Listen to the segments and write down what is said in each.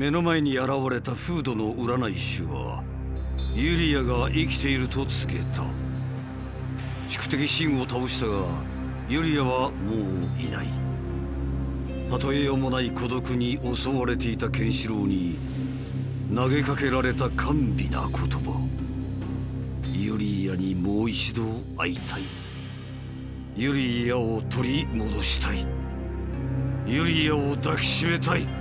目の前に現れたフードの占い師はユリアが生きていると告げた。宿敵シンを倒したがユリアはもういない。例えようもない孤独に襲われていたケンシロウに投げかけられた甘美な言葉。ユリアにもう一度会いたい。ユリアを取り戻したい。ユリアを抱きしめたい。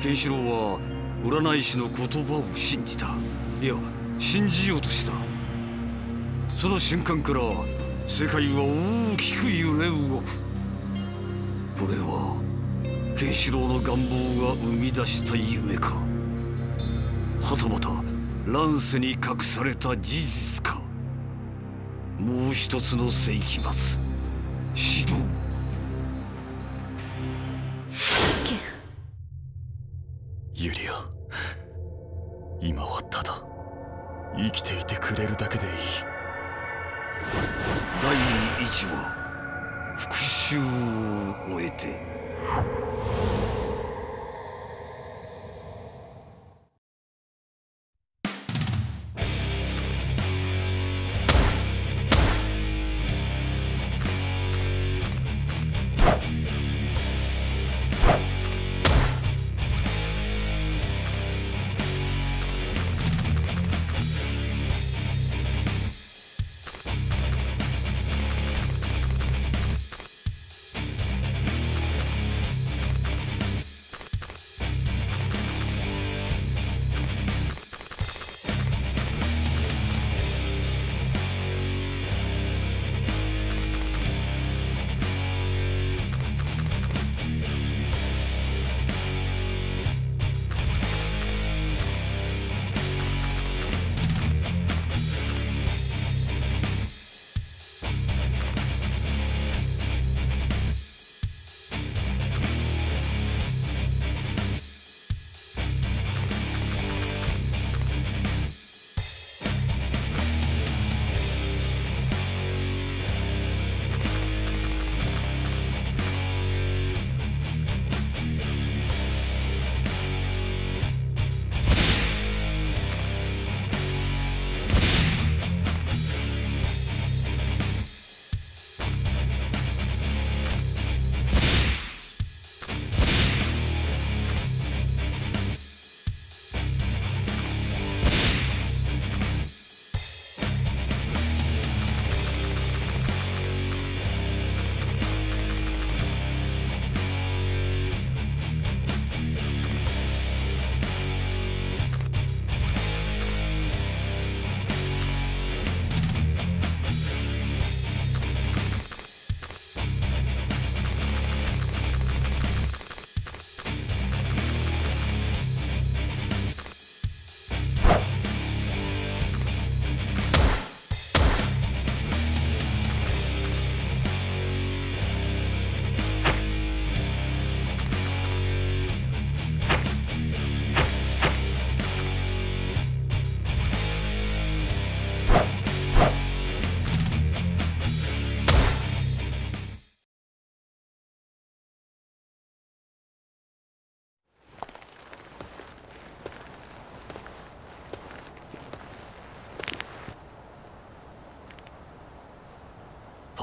ケンシロウは占い師の言葉を信じた。いや信じようとした。その瞬間から世界は大きく揺れ動く。これはケンシロウの願望が生み出した夢か。はたまた乱世に隠された事実か。もう一つの世紀末指導今はただ生きていてくれるだけでいい。第1話復讐を終えて。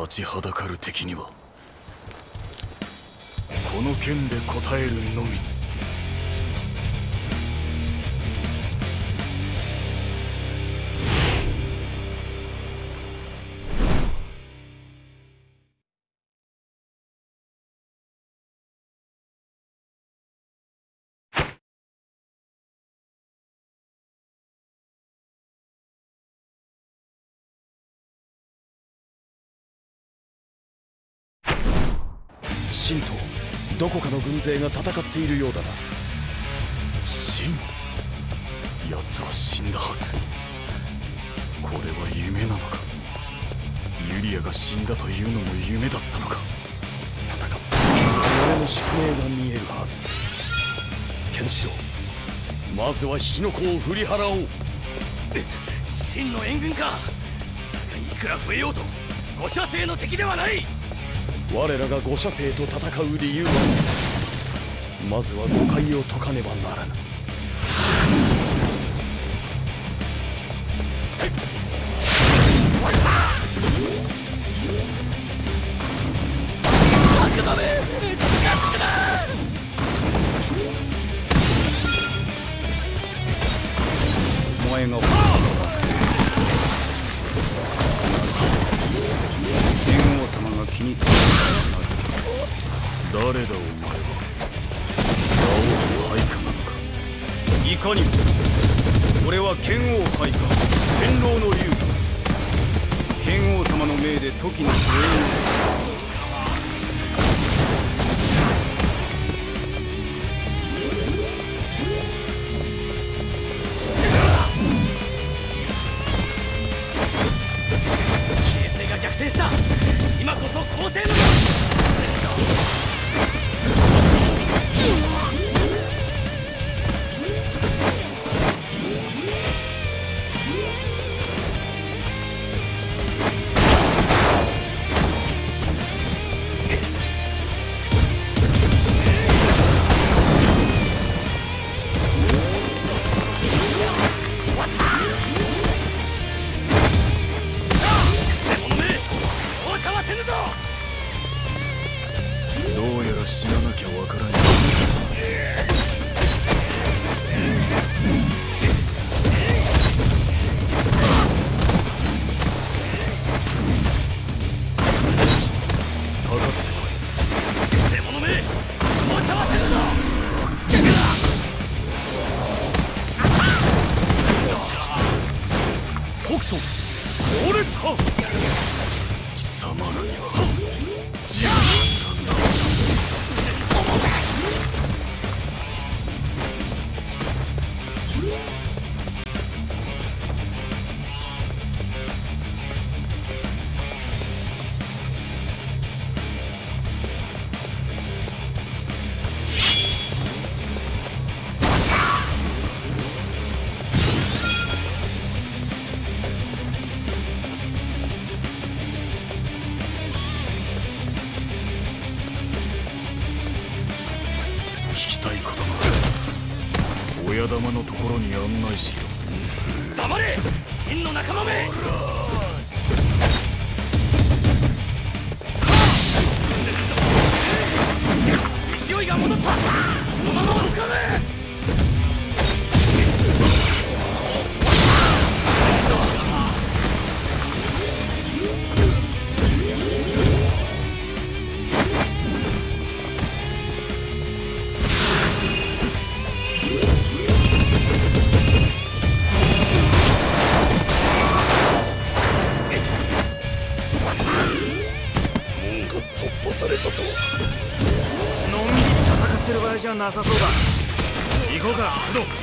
立ちはだかる敵にはこの剣で答えるのみ。神とどこかの軍勢が戦っているようだな。死ん奴は死んだはず。これは夢なのか？ユリアが死んだというのも夢だったのか？戦って俺の宿命が見えるはず。ケンシロウまずは火の粉を振り払おう。真の援軍か。いくら増えようと五射星の敵ではない我らが五社生と戦う理由はまずは誤解を解かねばならぬ。なさそうだ。行こうかドン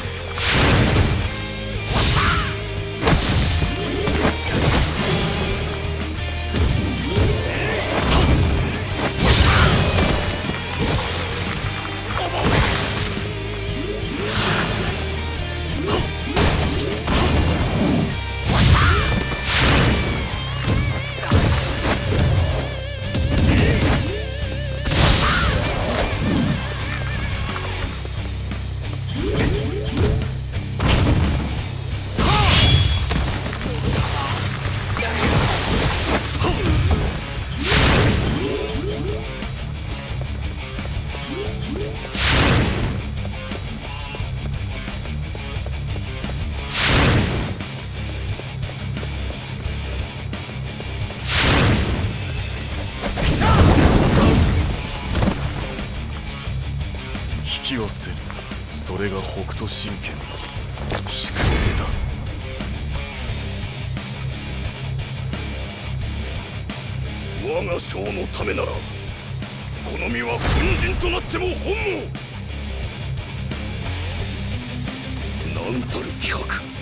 北斗神拳宿命だ。我が将のためならこの身は粉塵となっても本望。何たる気迫。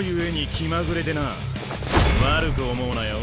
のゆえに気まぐれでな。悪く思うなよ。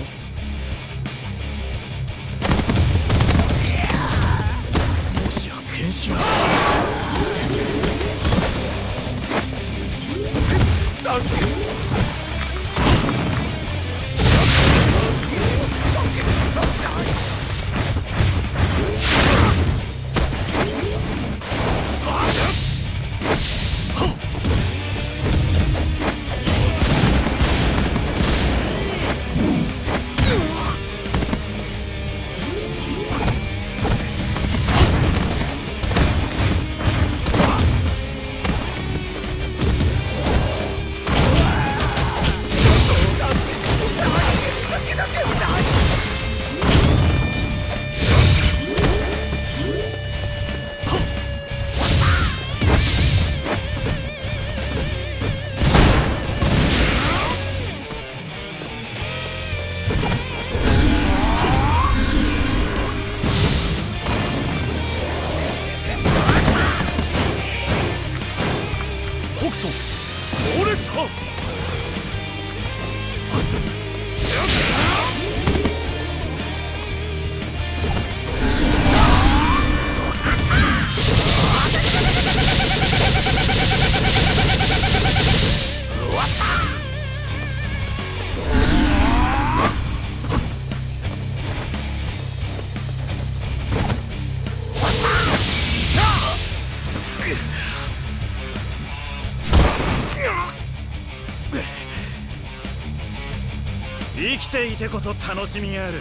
ていてこそ楽しみがある。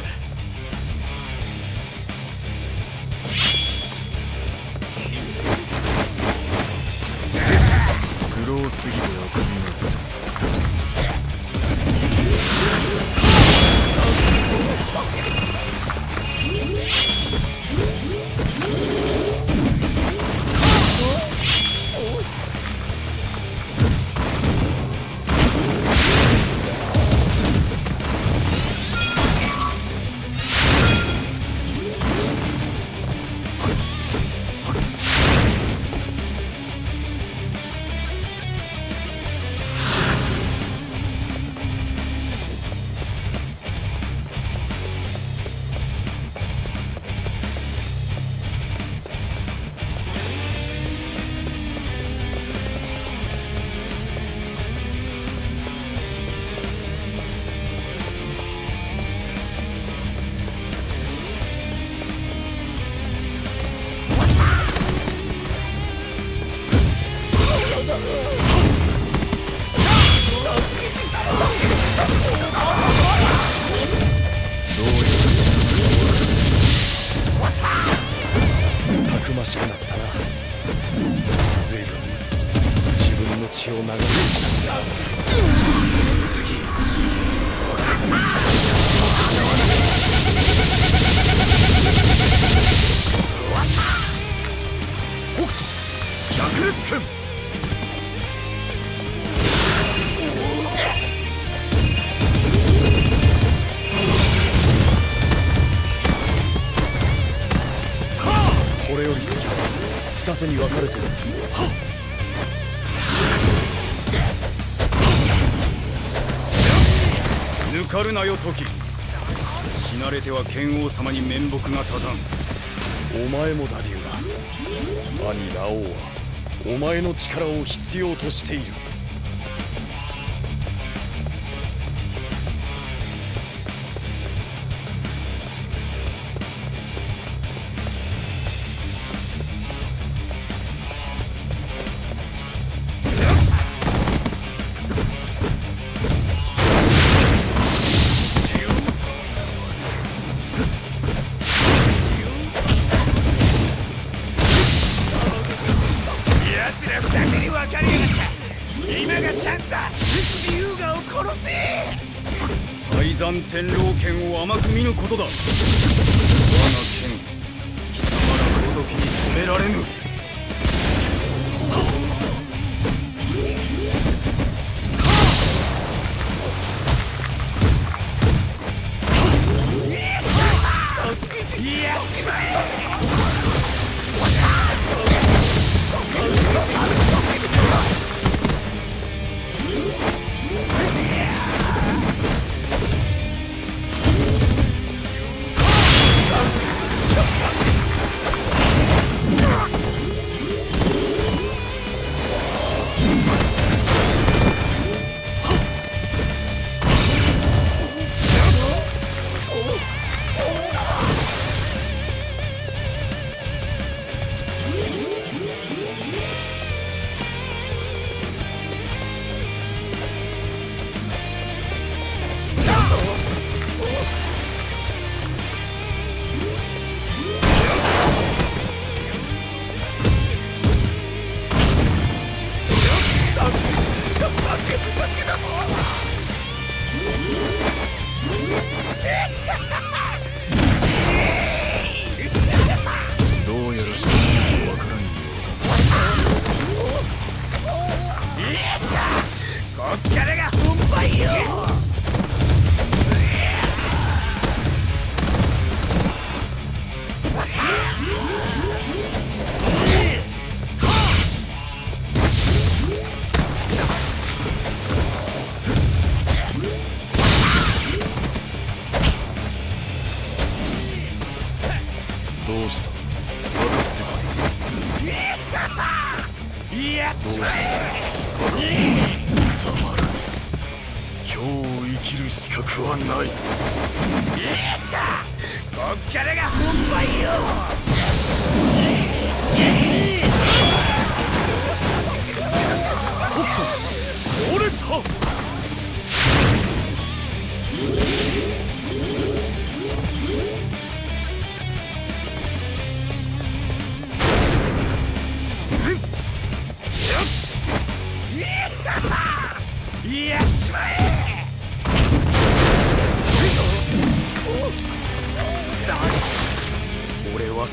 は剣王様に面目が立たん。お前もだ龍が。兄ラオウはお前の力を必要としている。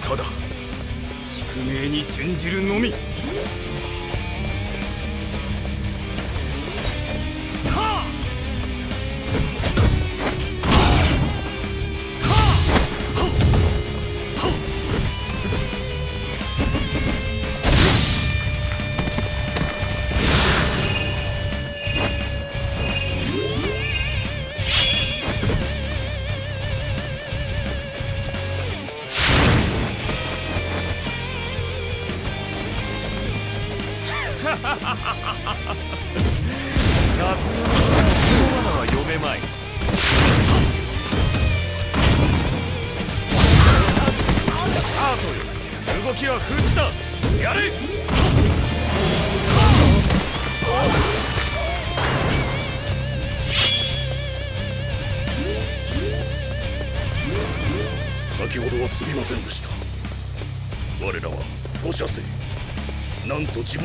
ただ。宿命に準じるのみ。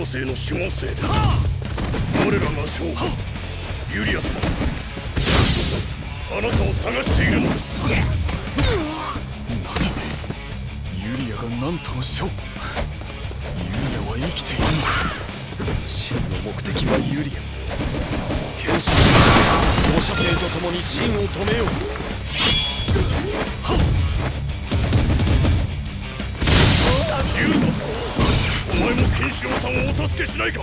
星の守護星です。我らが勝負。ユリア様石戸さんあなたを探しているのです。何ユリアが何との将ユリアは生きているのか？真の目的はユリア。剣士放射性と共に真を止めよう。手助けしないか？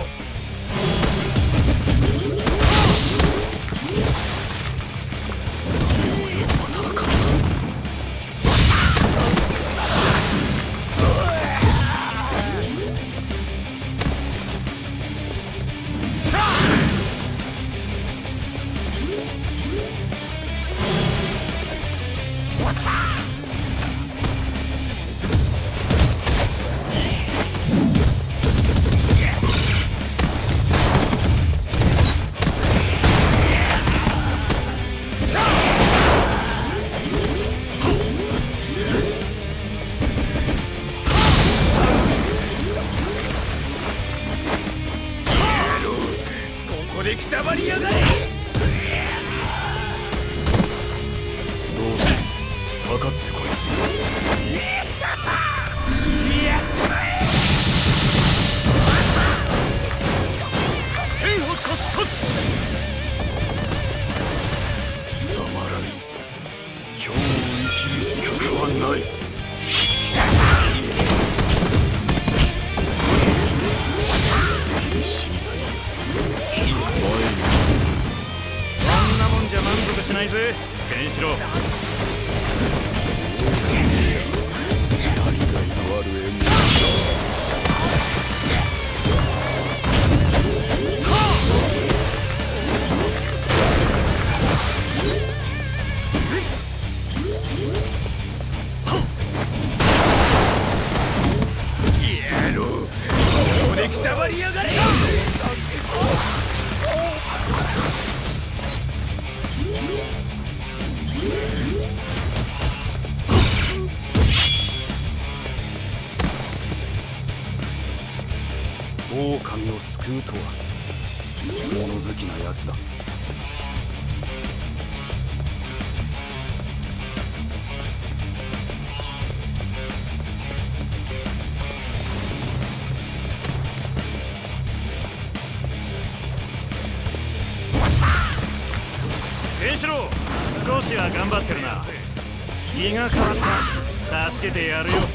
ってやるよ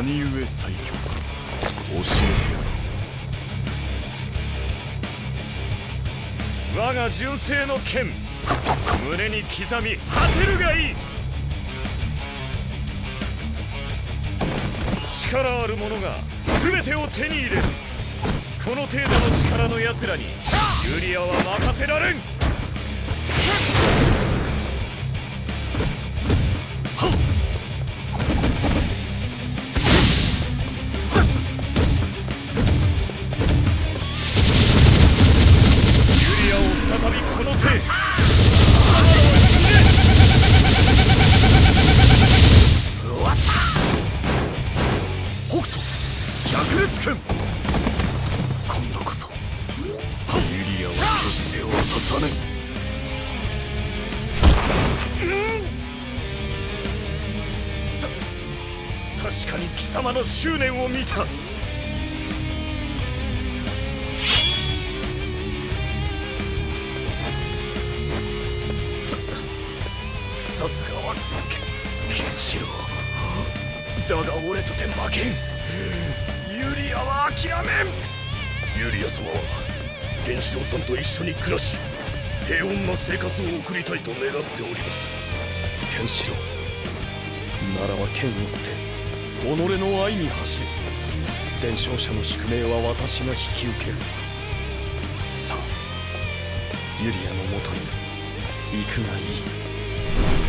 何故最強か教えてやろう我が純正の剣胸に刻み果てるがいい。力ある者が全てを手に入れる。この程度の力の奴らにユリアは任せられん。剣を捨て己の愛に走れ伝承者の宿命は私が引き受ける。さあユリアのもとに行くがいい。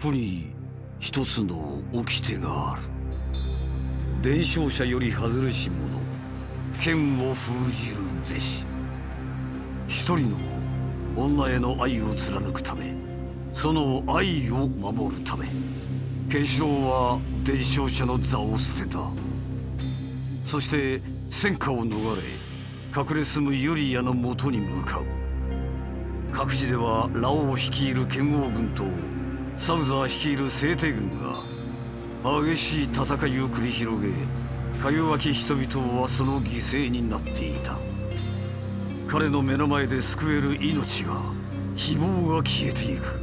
ここに一つの掟がある。伝承者より外れし者剣を封じるべし。一人の女への愛を貫くためその愛を守るため。ケンシロウは伝承者の座を捨てた。そして戦火を逃れ隠れ住むユリアのもとに向かう。各地ではラオウ率いる剣王軍とサウザー率いる聖帝軍が激しい戦いを繰り広げか弱き人々はその犠牲になっていた。彼の目の前で救える命が希望が消えていく。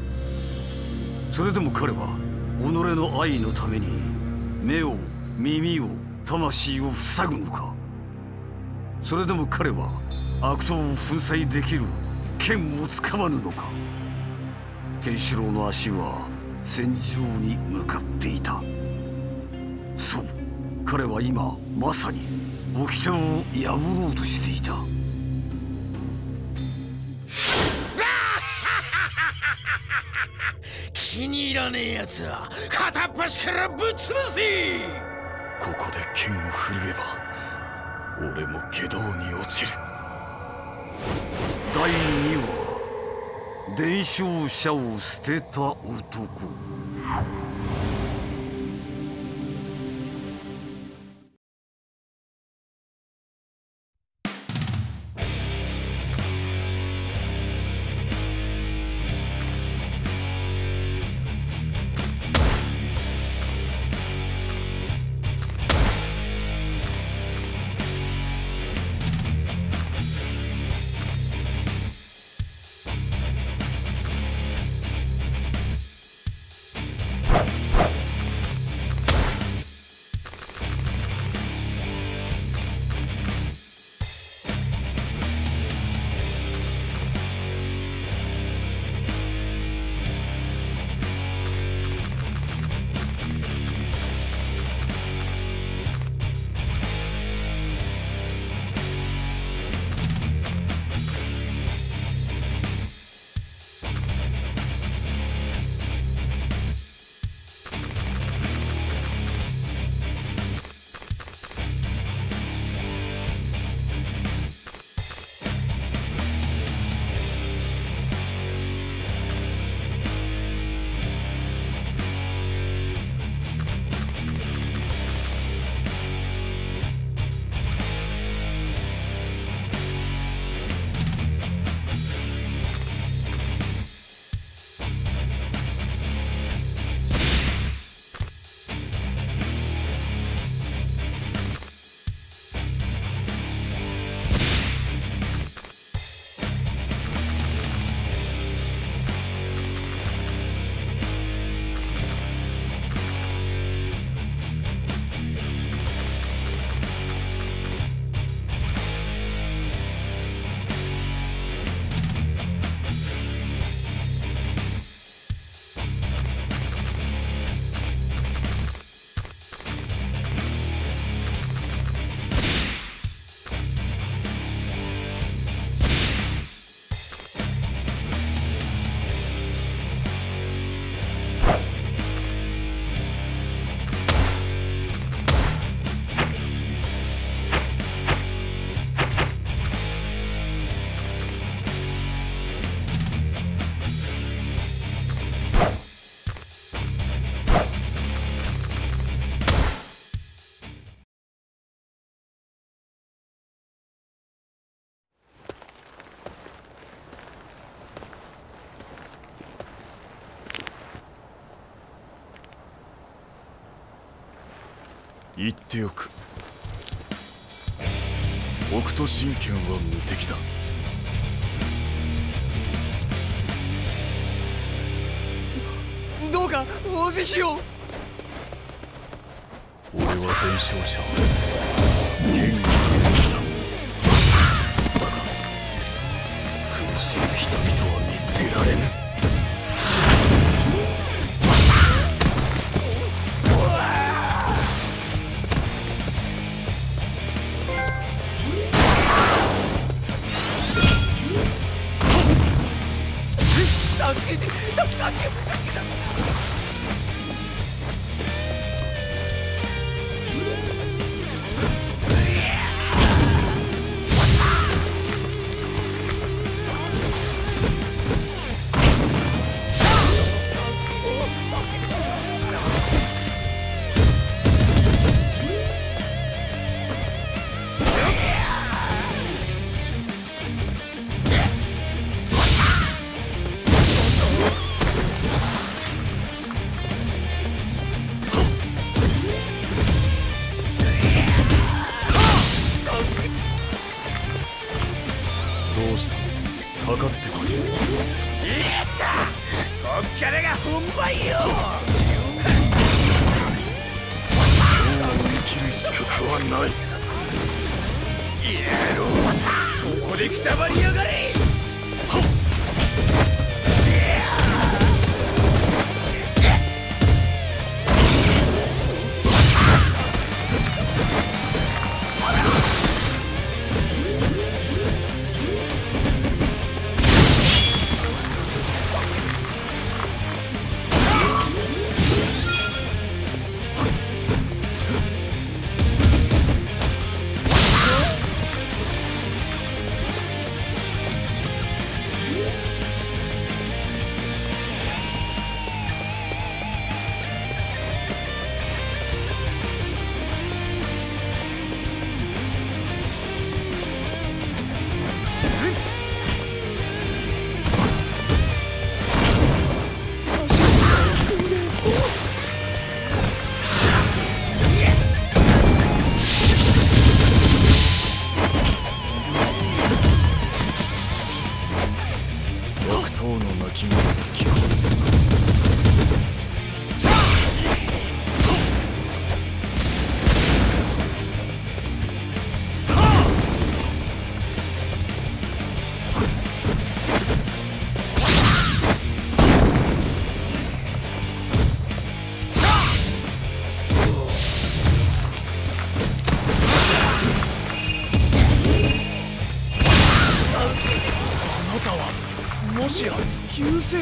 それでも彼は己の愛のために目を耳を魂を塞ぐのか。それでも彼は悪党を粉砕できる剣をつかまぬのか。ケンシロウの足は戦場に向かっていた。そう彼は今まさに掟を破ろうとしていた。気に入らねえやつは片っ端からぶっ潰せ!ここで剣を振るえば俺も下道に落ちる。第2話伝承者を捨てた男。言っておく。北斗神拳は無敵だ。どうかお慈悲を。俺は伝承者を。剣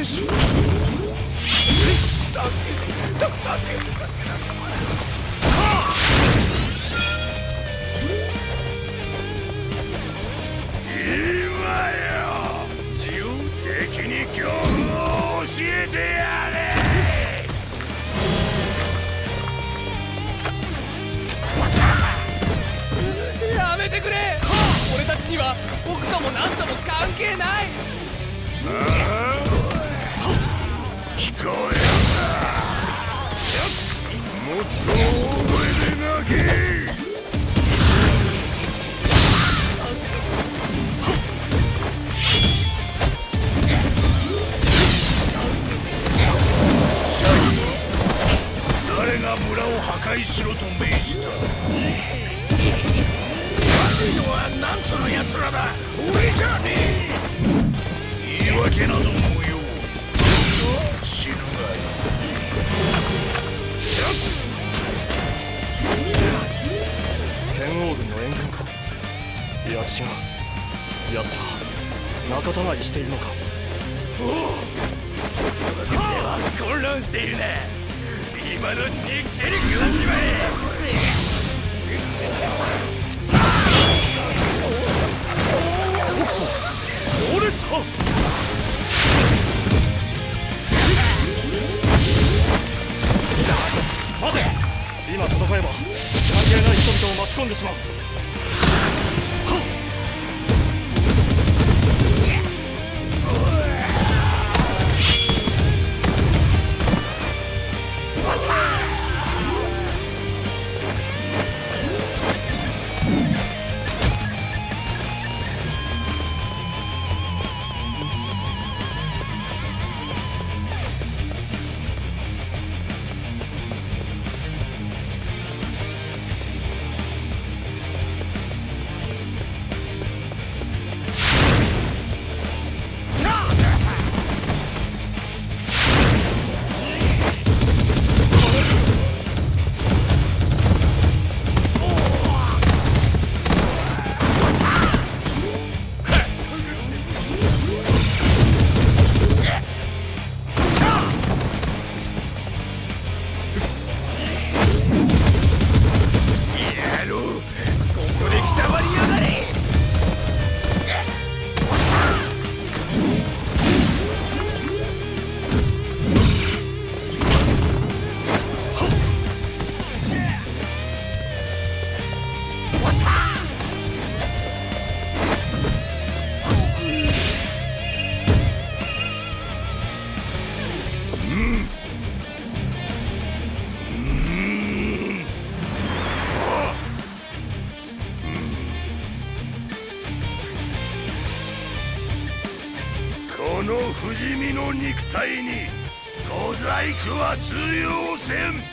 this. 際に小細工は通用せん。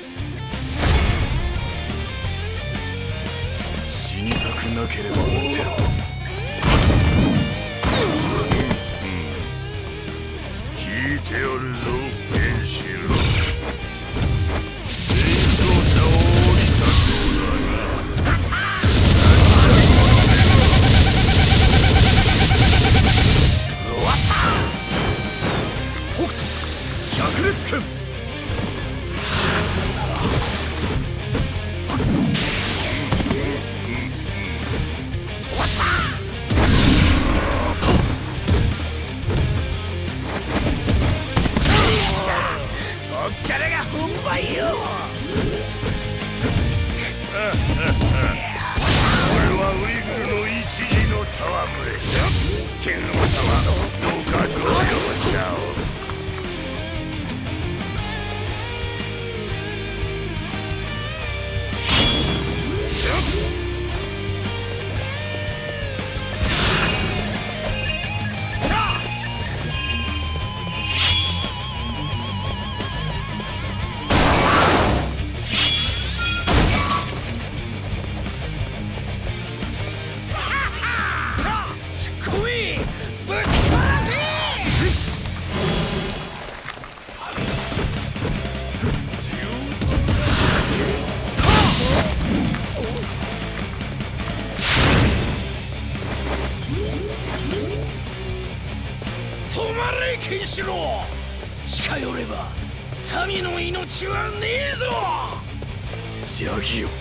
ジ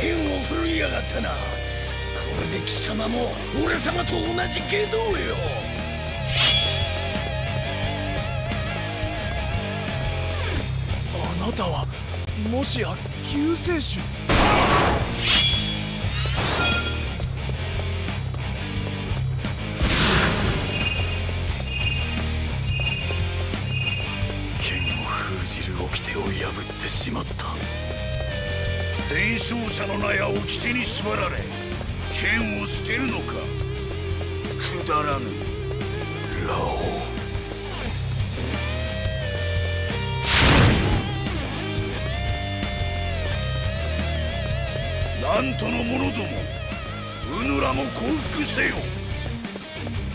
剣を振るいやがったな。これで貴様も俺様と同じ下道よ。あなたはもしや救世主。剣を封じる掟を破ってしまった伝承者の納屋を掟に縛られ剣を捨てるのか。くだらぬ。ラオウ。なんとの者どもうぬらも降伏せよ。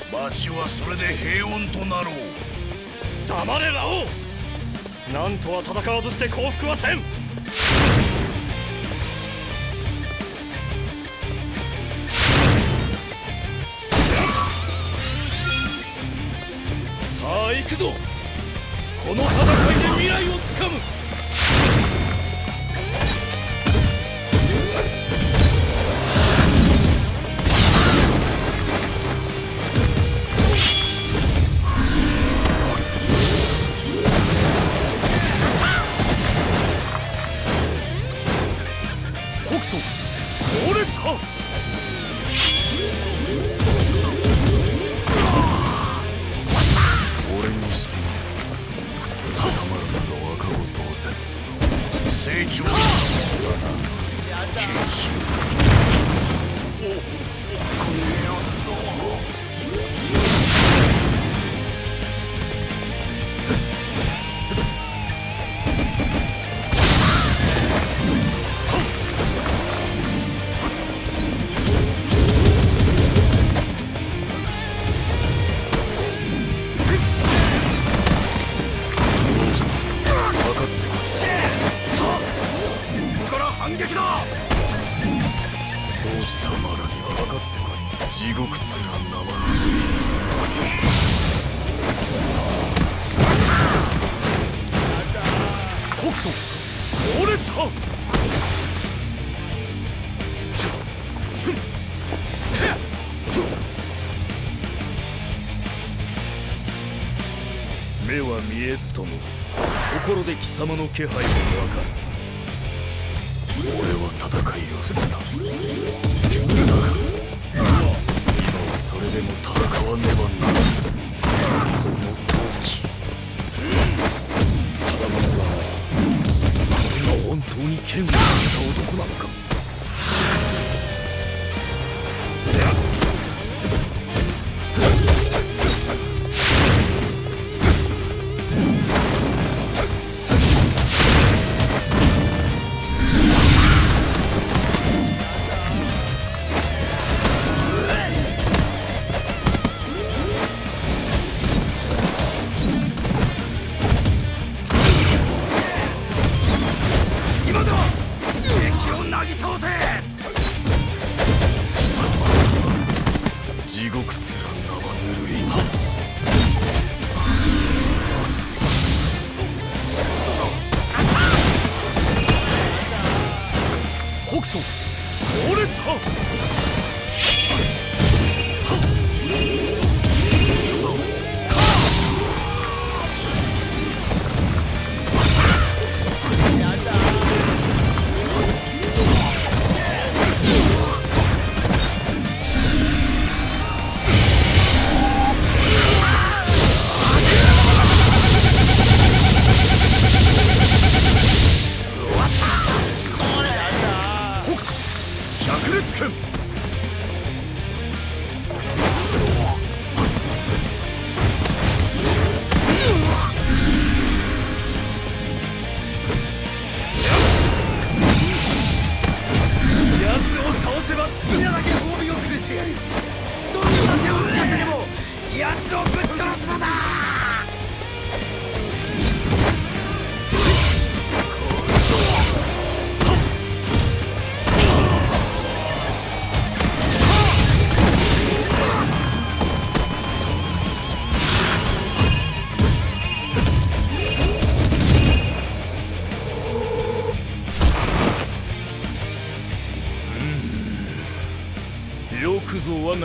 町はそれで平穏となろう。黙れラオウ。なんとは戦わずして降伏はせん。行くぞ。この戦いで未来をつかむ。様の気配を。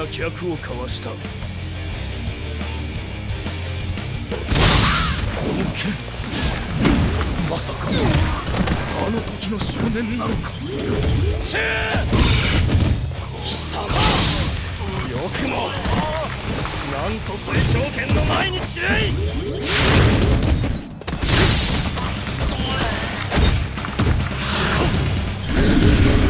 な客をかわした。この剣まさかあの時の少年なのか。ー。貴様。よくも。なんと水長剣の前に散れ。い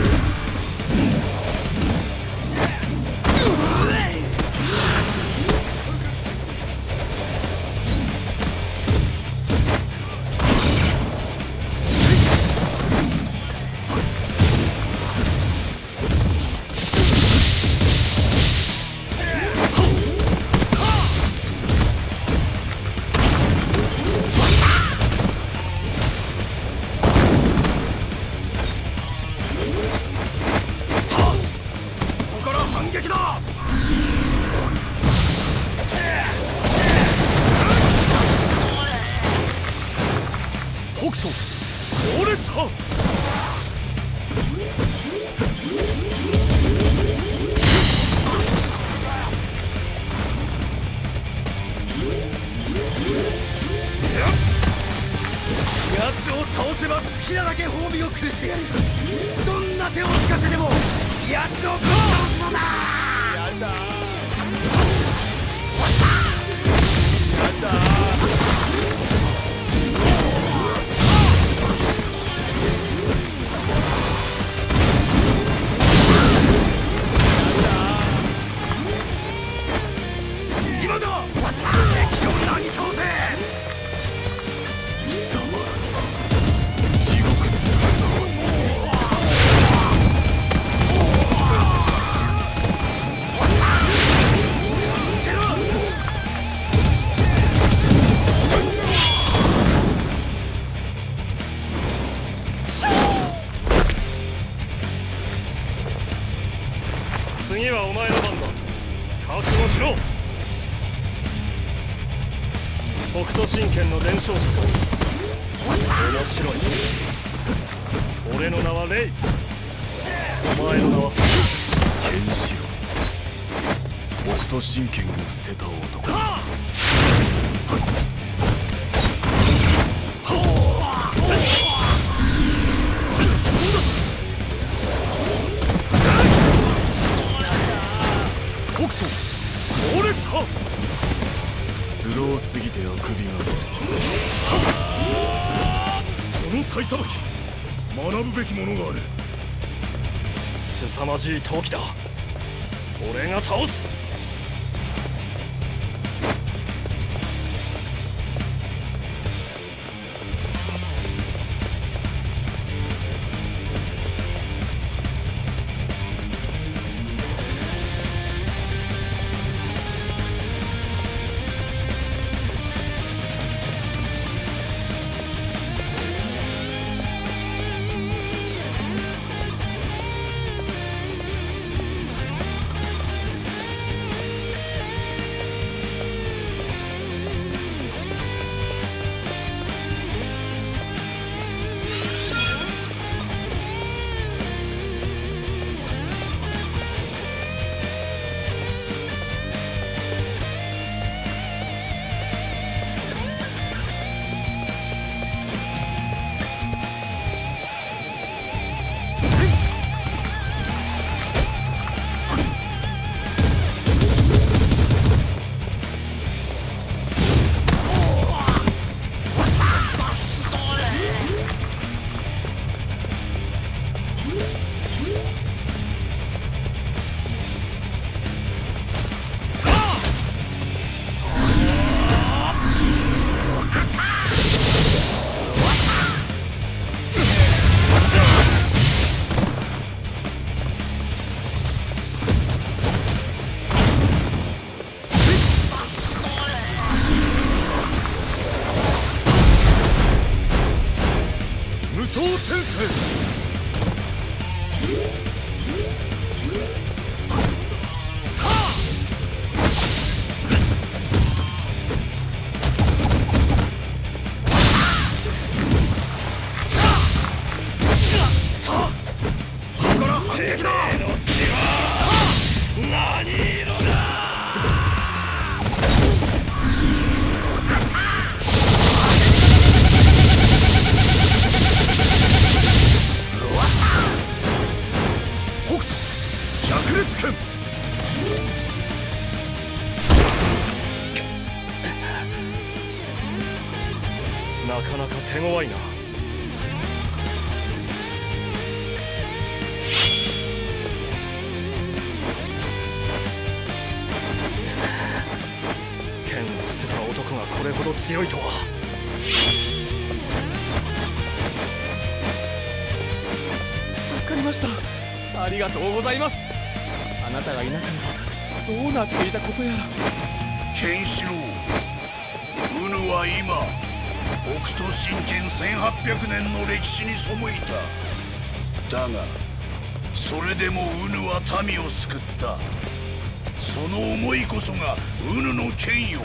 しいだ。ことやらケンシロウウヌは今北斗神拳1800年の歴史に背いた。だがそれでもウヌは民を救った。その思いこそがウヌの権威を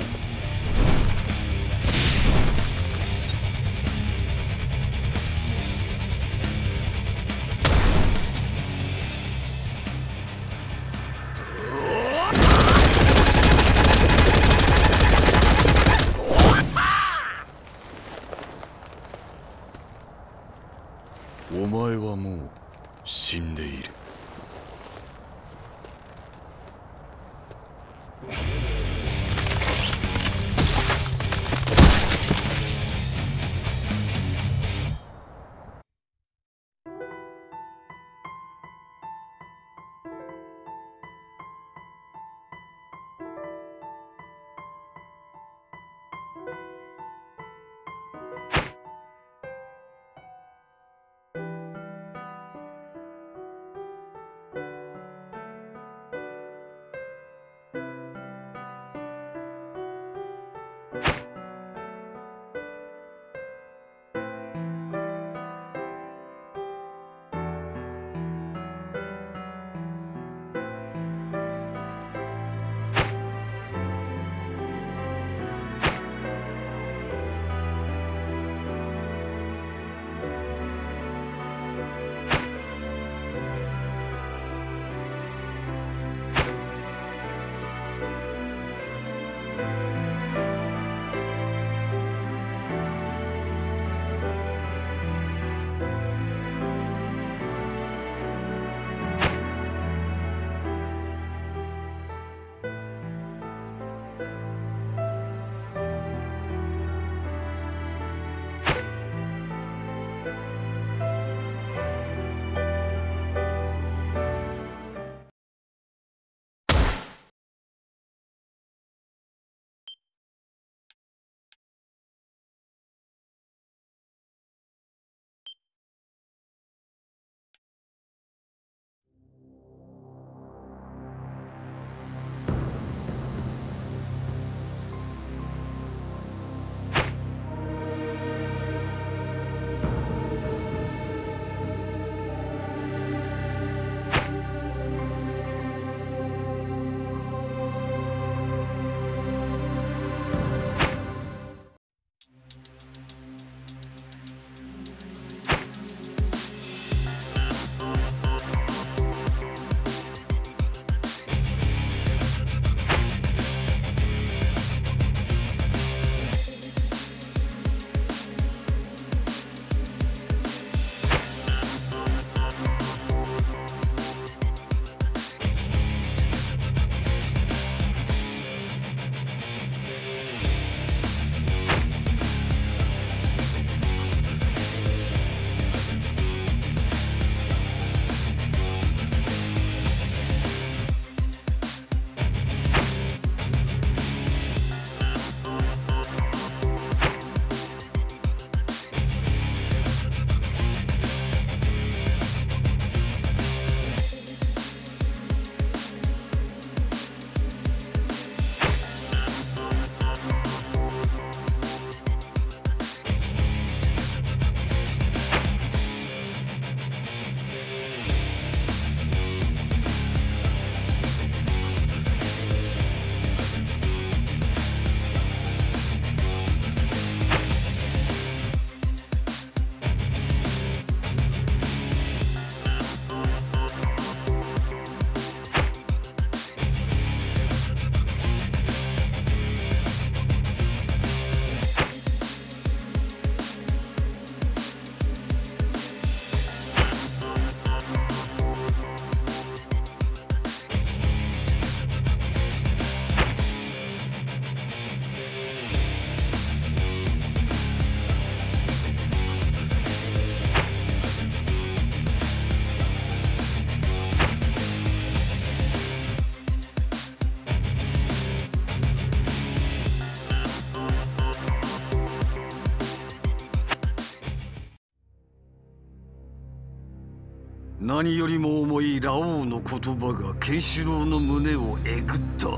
何よりも重いラオウの言葉がケンシロウの胸をえぐった。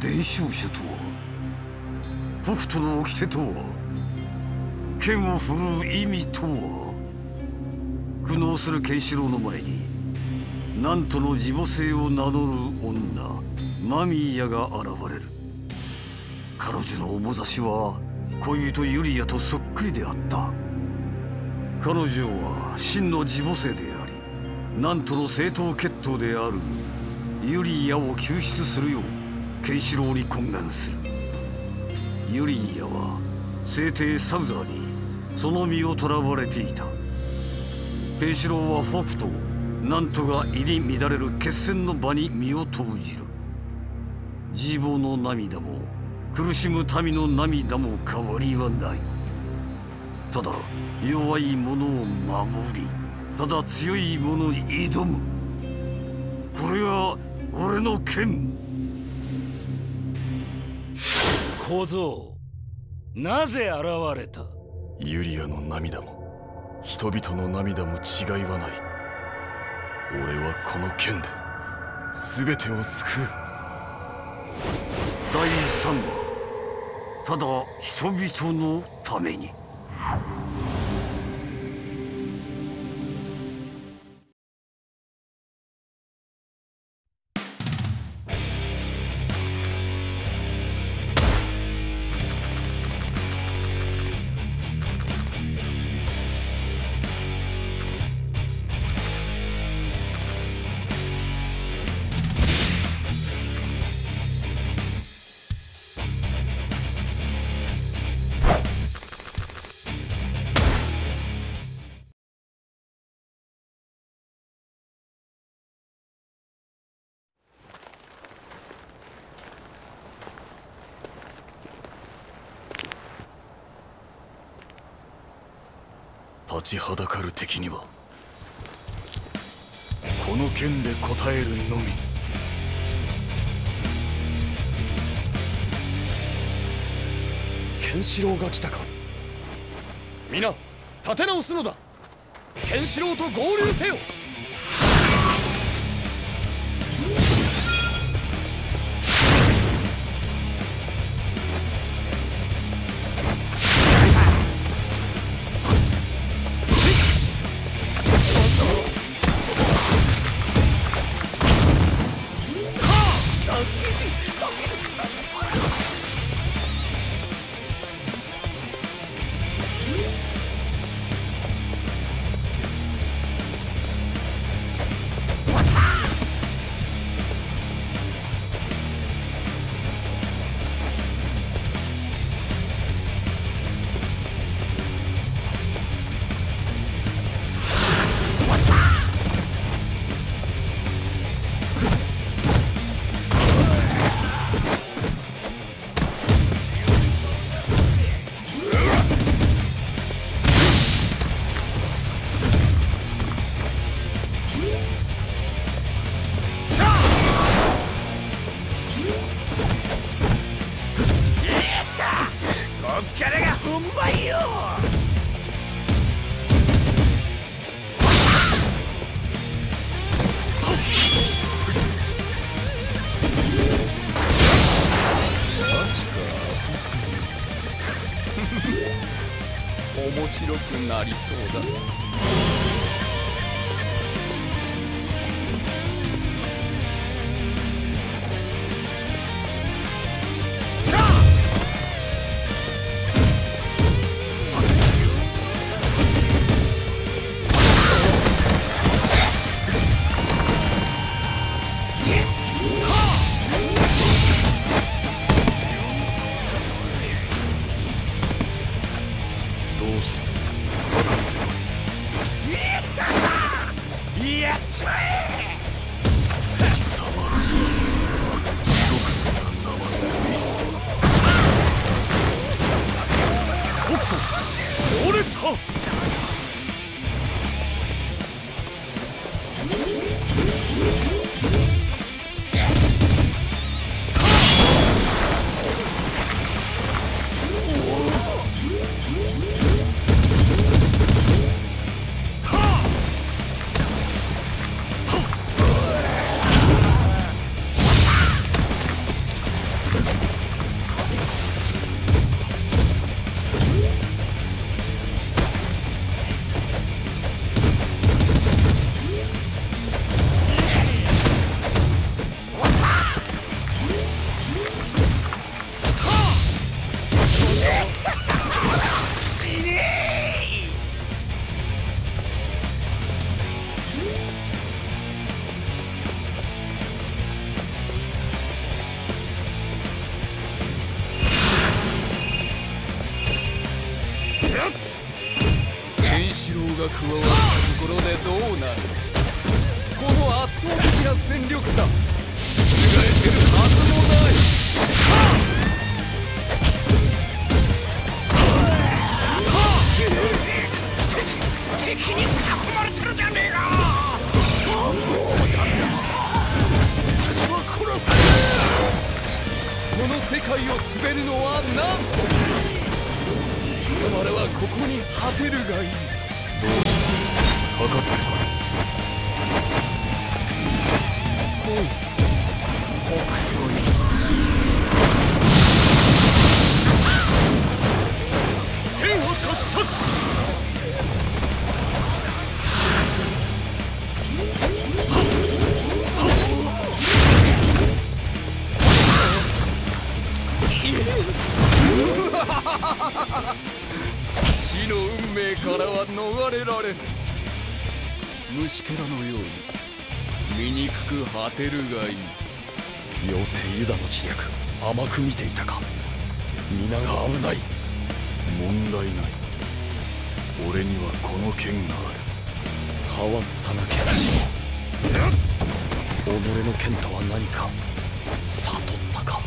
伝承者とは北斗の掟とは剣を振るう意味とは。苦悩するケンシロウの前になんとの自母性を名乗る女マミーヤが現れる。彼女の面差しは恋人ユリアとそっくりであった。彼女は真の自母性でありなんとの正統血統であるユリアを救出するようケンシロウに懇願する。ユリアは聖帝サウザーにその身を囚われていた。ケンシロウは北斗なんとが入り乱れる決戦の場に身を投じる。自母の涙も苦しむ民の涙も変わりはない。ただ弱い者を守りただ強い者に挑む。これが俺の剣。小僧なぜ現れた？ユリアの涙も人々の涙も違いはない。俺はこの剣で全てを救う。第3話。ただ人々のために立ちはだかる敵にはこの剣で答えるのみ。ケンシロウが来たか。皆立て直すのだ。ケンシロウと合流せよ。甘く見ていたか。皆が危ない。問題ない。俺にはこの剣がある。変わったな剣士己の剣とは何か。悟ったか。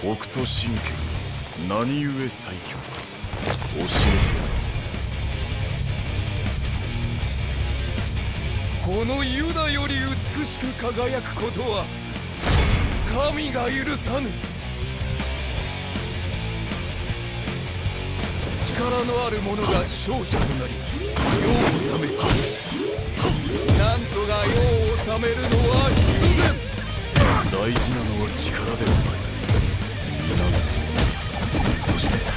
北斗神拳何故最強く輝くことは神が許さぬ力のある者が勝者となり世を治めなんとか世を治めるのは必然大事なのは力ではない皆のそして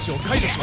置を解除し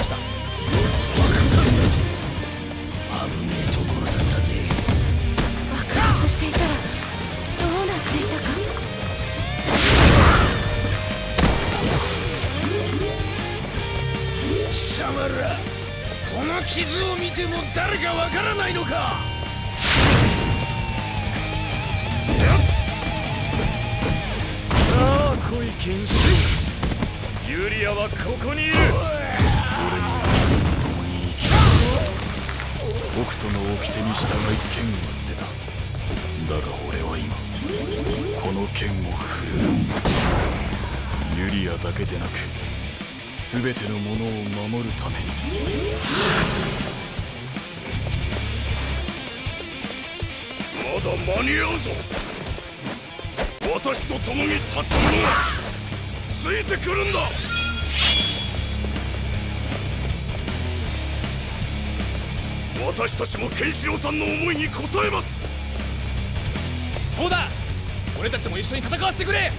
全てのものを守るために。まだ間に合うぞ。私と共に立つ者がついてくるんだ。私たちもケンシロウさんの思いに応えます。そうだ。俺たちも一緒に戦わせてくれ。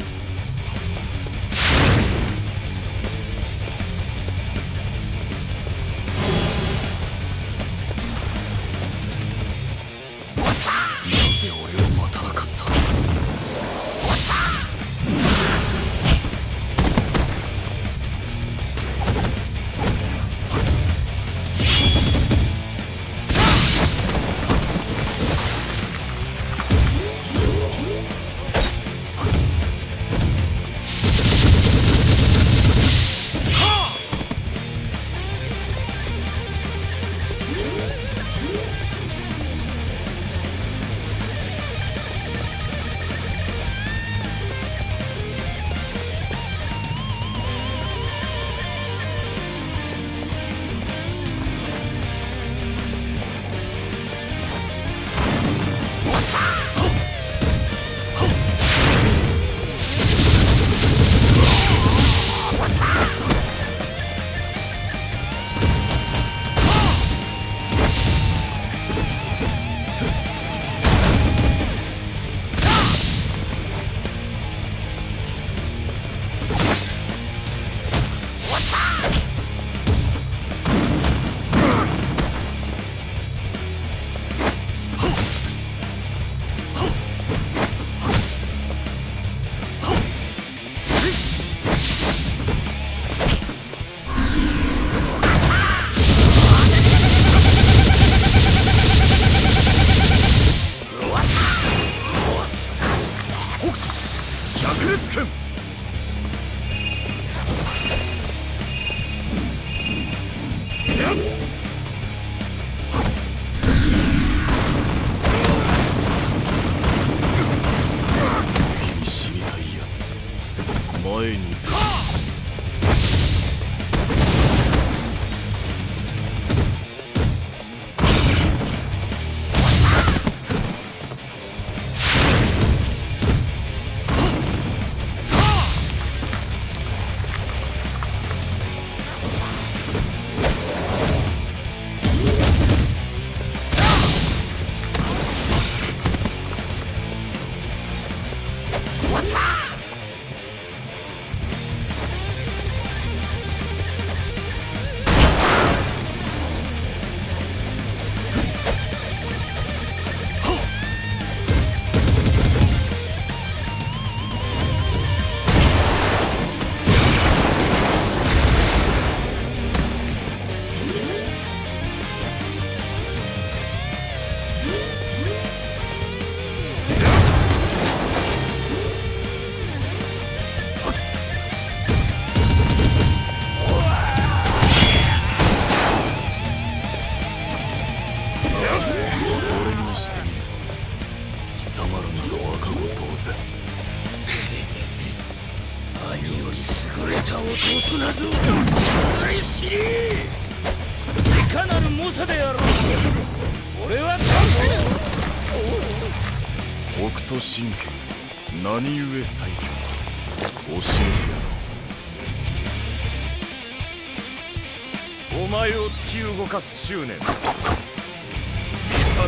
かす執念。見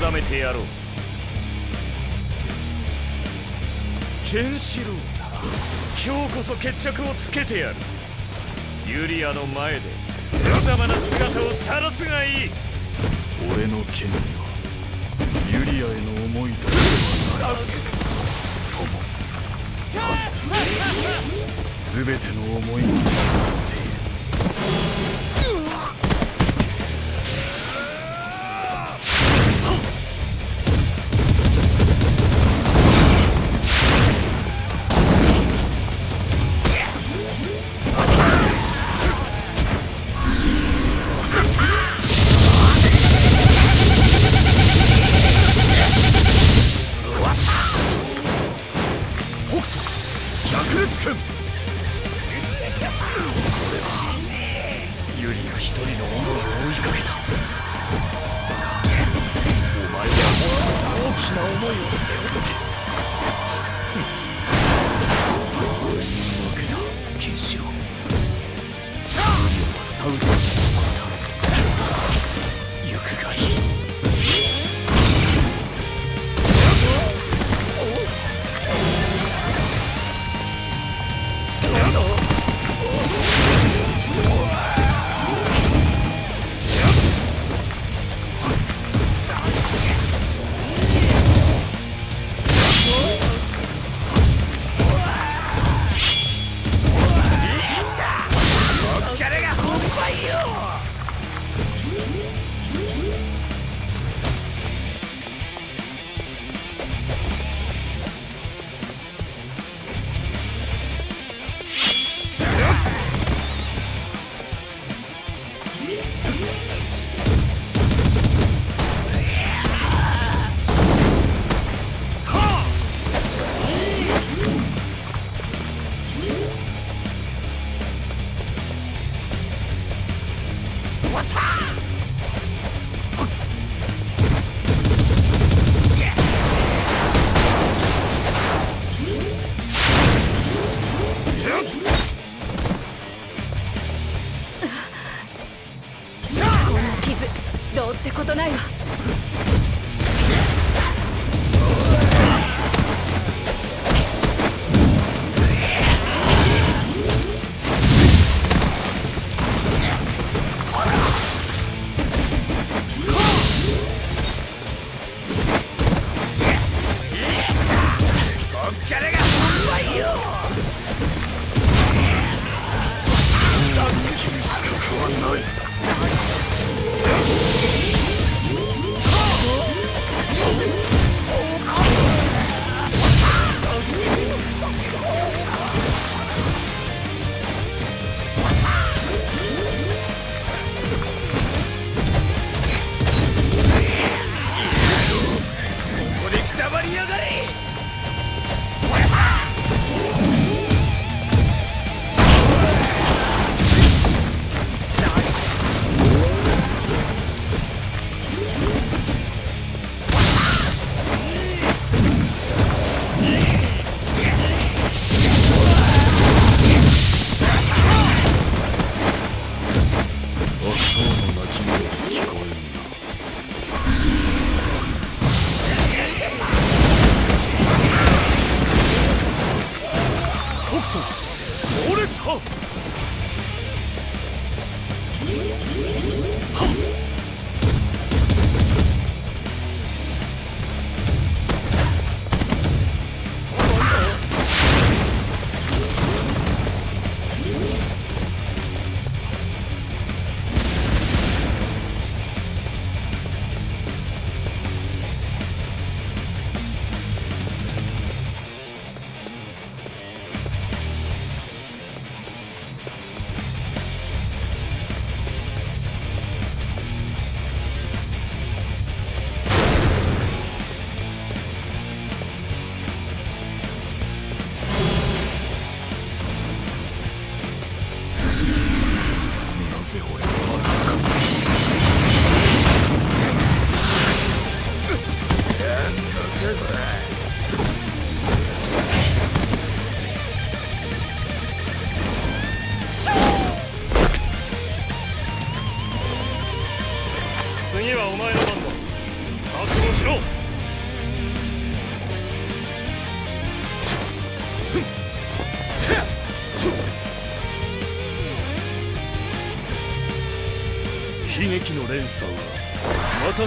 定めてやろう。ケンシロウ今日こそ決着をつけてやる。ユリアの前で無様な姿を晒すがいい。俺の剣にはユリアへの思いだけはない。友。全ての思いに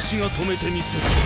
私が止めてみせる。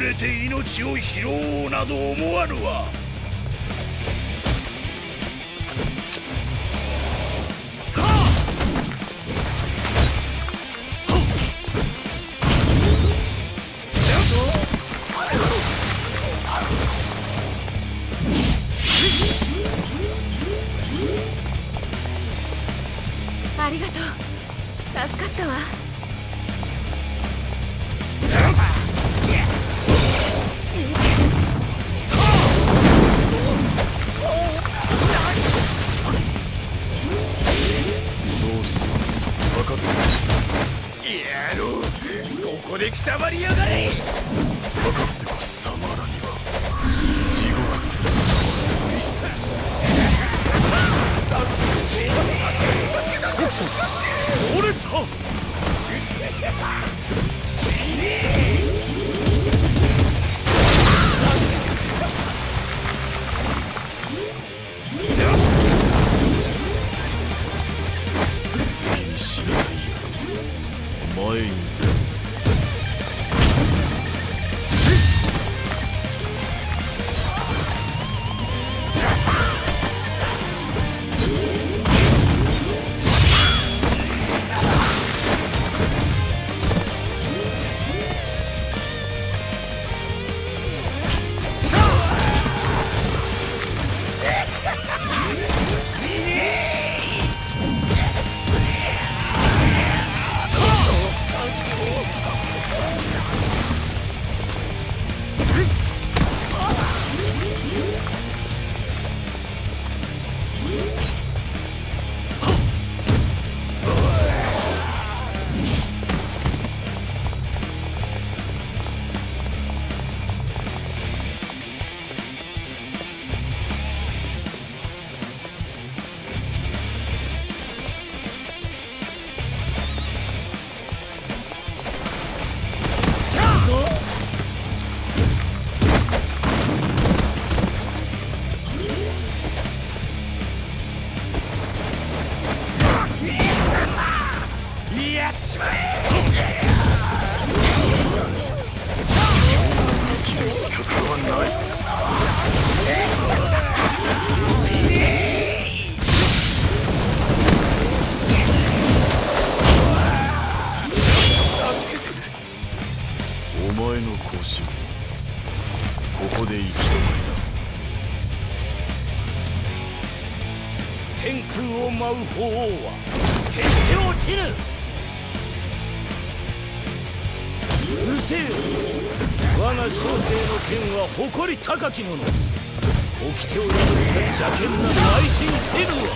れて命を拾おうなど思わぬわ。法王は決して落ちぬ。うせよ。我が小生の剣は誇り高きもの。掟を破った邪剣など相手にせぬ。わ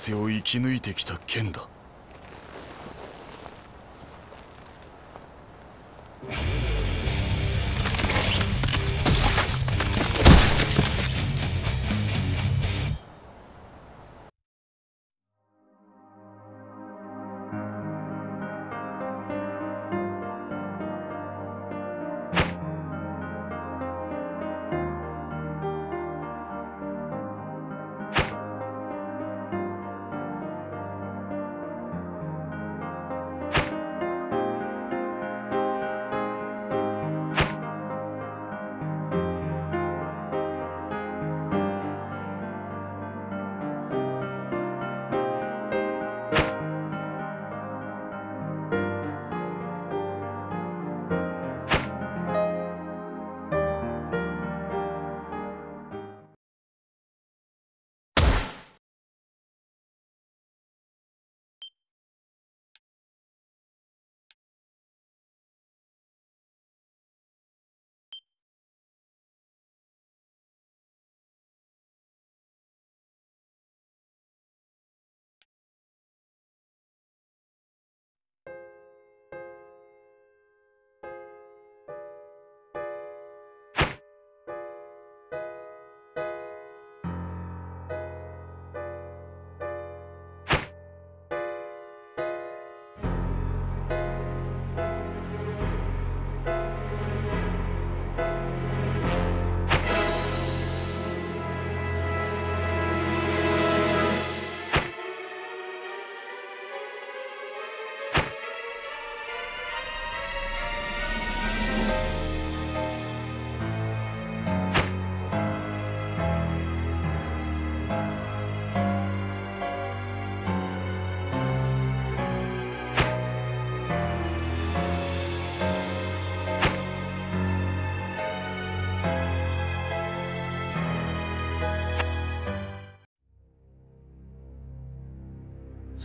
生を生き抜いてきた剣だ。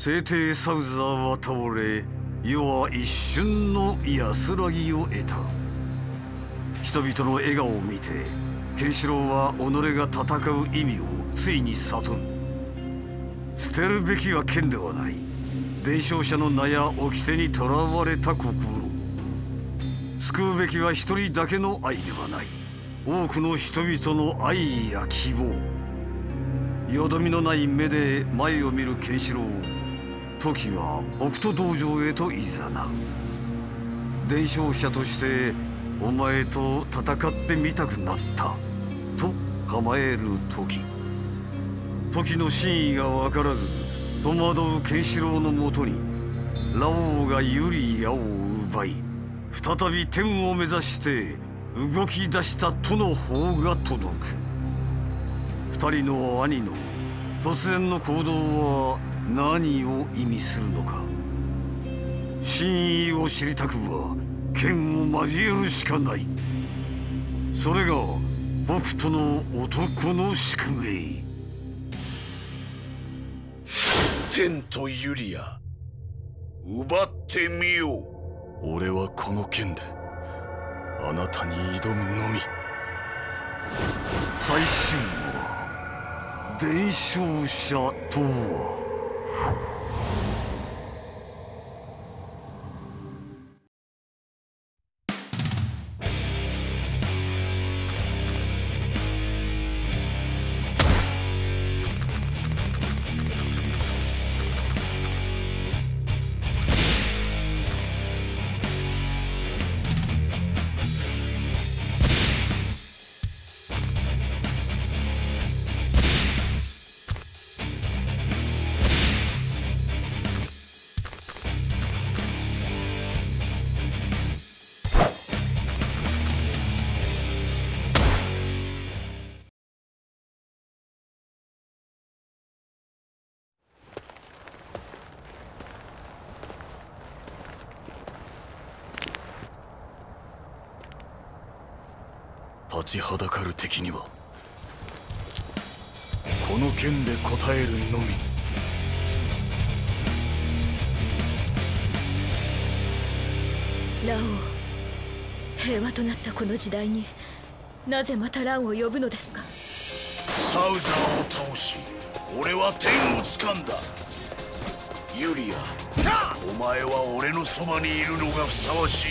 聖帝サウザーは倒れ世は一瞬の安らぎを得た。人々の笑顔を見てケンシロウは己が戦う意味をついに悟る。捨てるべきは剣ではない。伝承者の名や掟にとらわれた心。救うべきは一人だけの愛ではない。多くの人々の愛や希望。よどみのない目で前を見るケンシロウ時は北斗道場へといざな。う伝承者としてお前と戦ってみたくなった。と構える時。時の真意が分からず戸惑うケンシロウのもとにラオウがユリアを奪い再び天を目指して動き出したとの方が届く。二人の兄の突然の行動は何を意味するのか。真意を知りたくは剣を交えるしかない。それが僕との男の宿命。天とユリア奪ってみよう。俺はこの剣であなたに挑むのみ。最終は伝承者とは？you 立ちはだかる敵にはこの剣で応えるのみ。ラオウ平和となったこの時代になぜまた乱を呼ぶのですか？サウザーを倒し俺は天を掴んだ。ユリアお前は俺のそばにいるのがふさわしい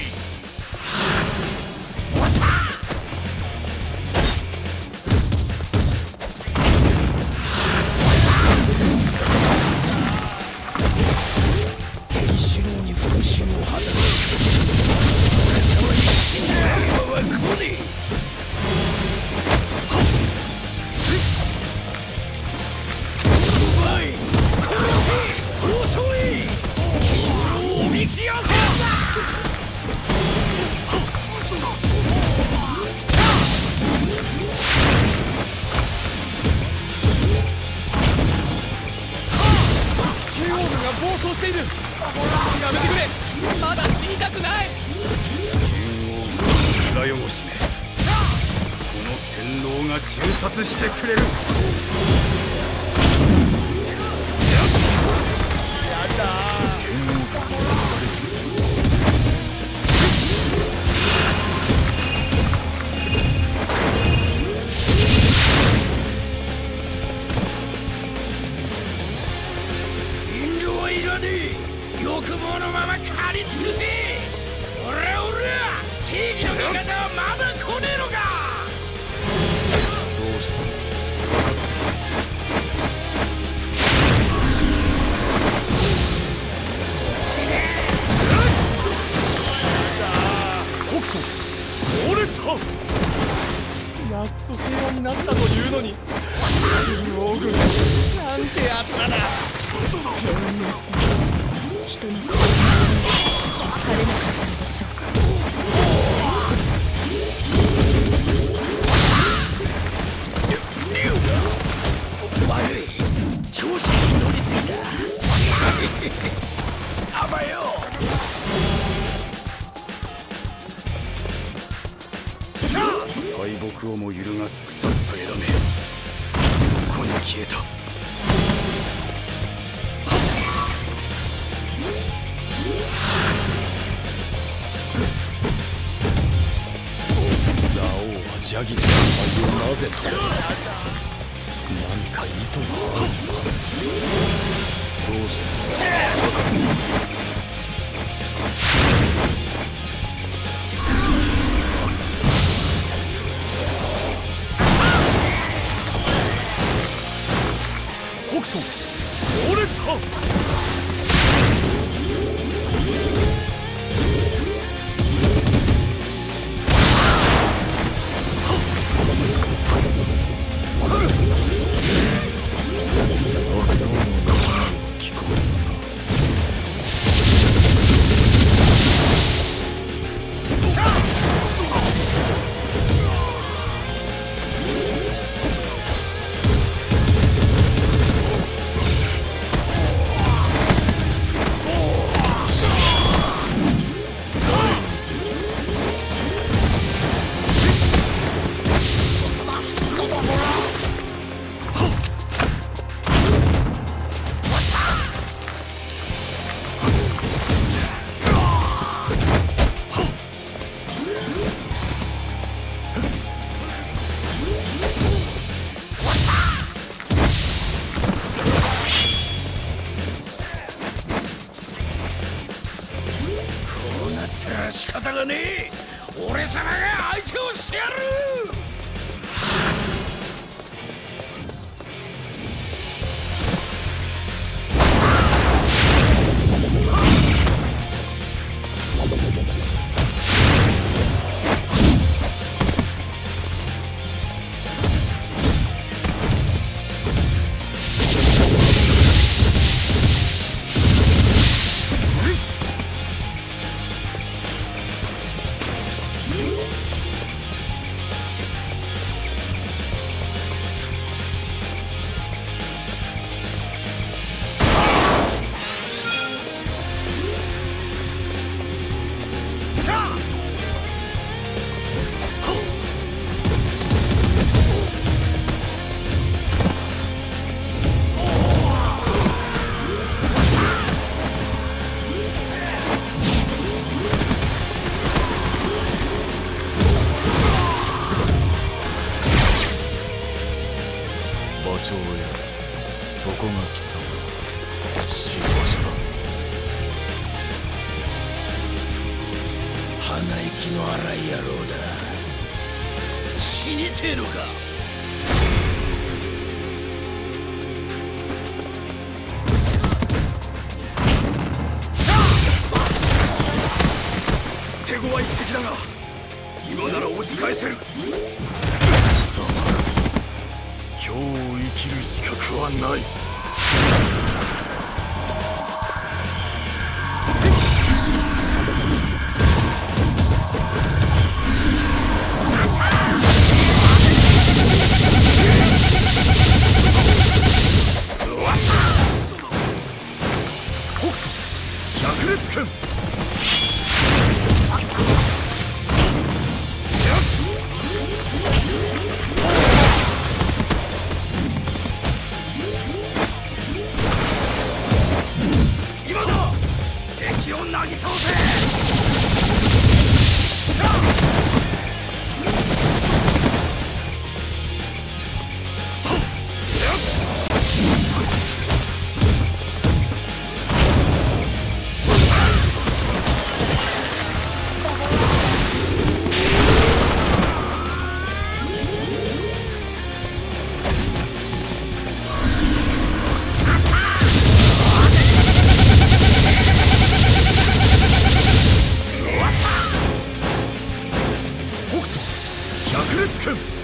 百裂拳王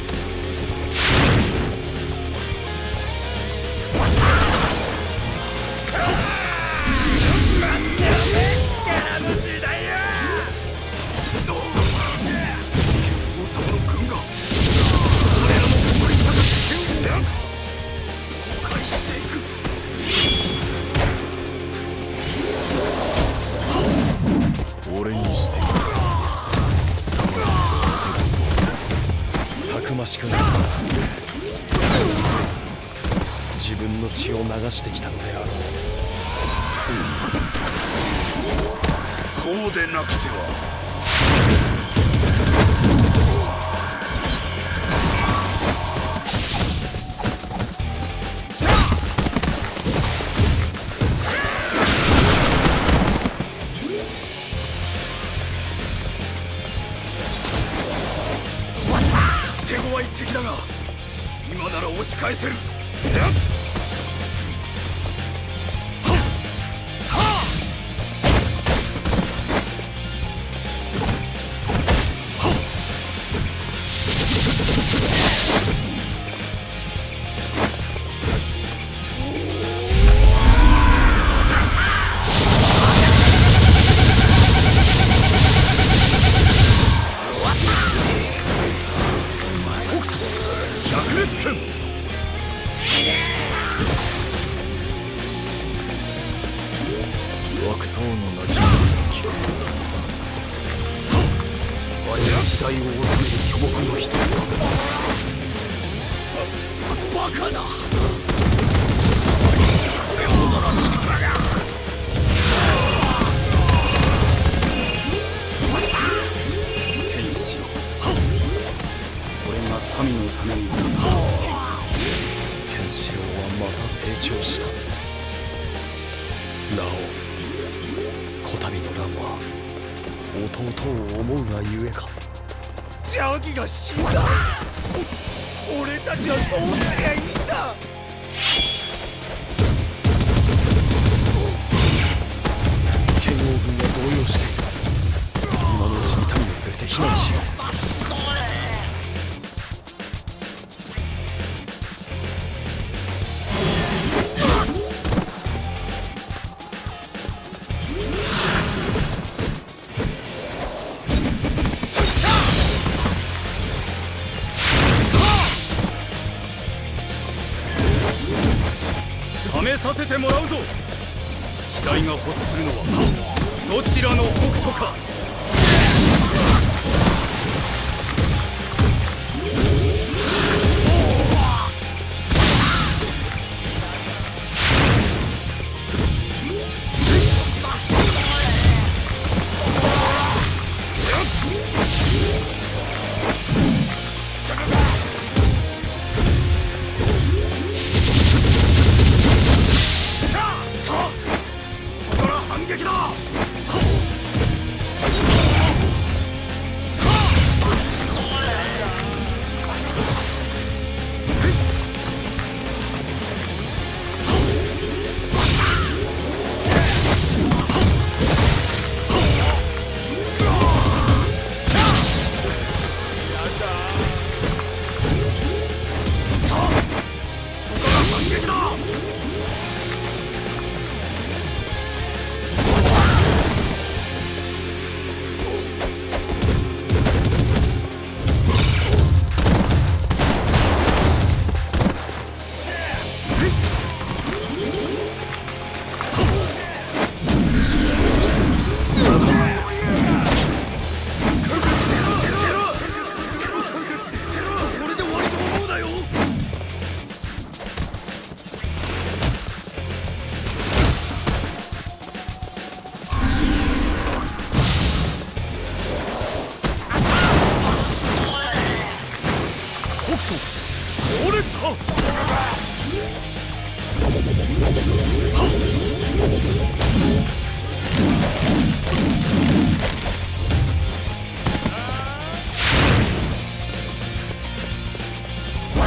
てもらうぞ。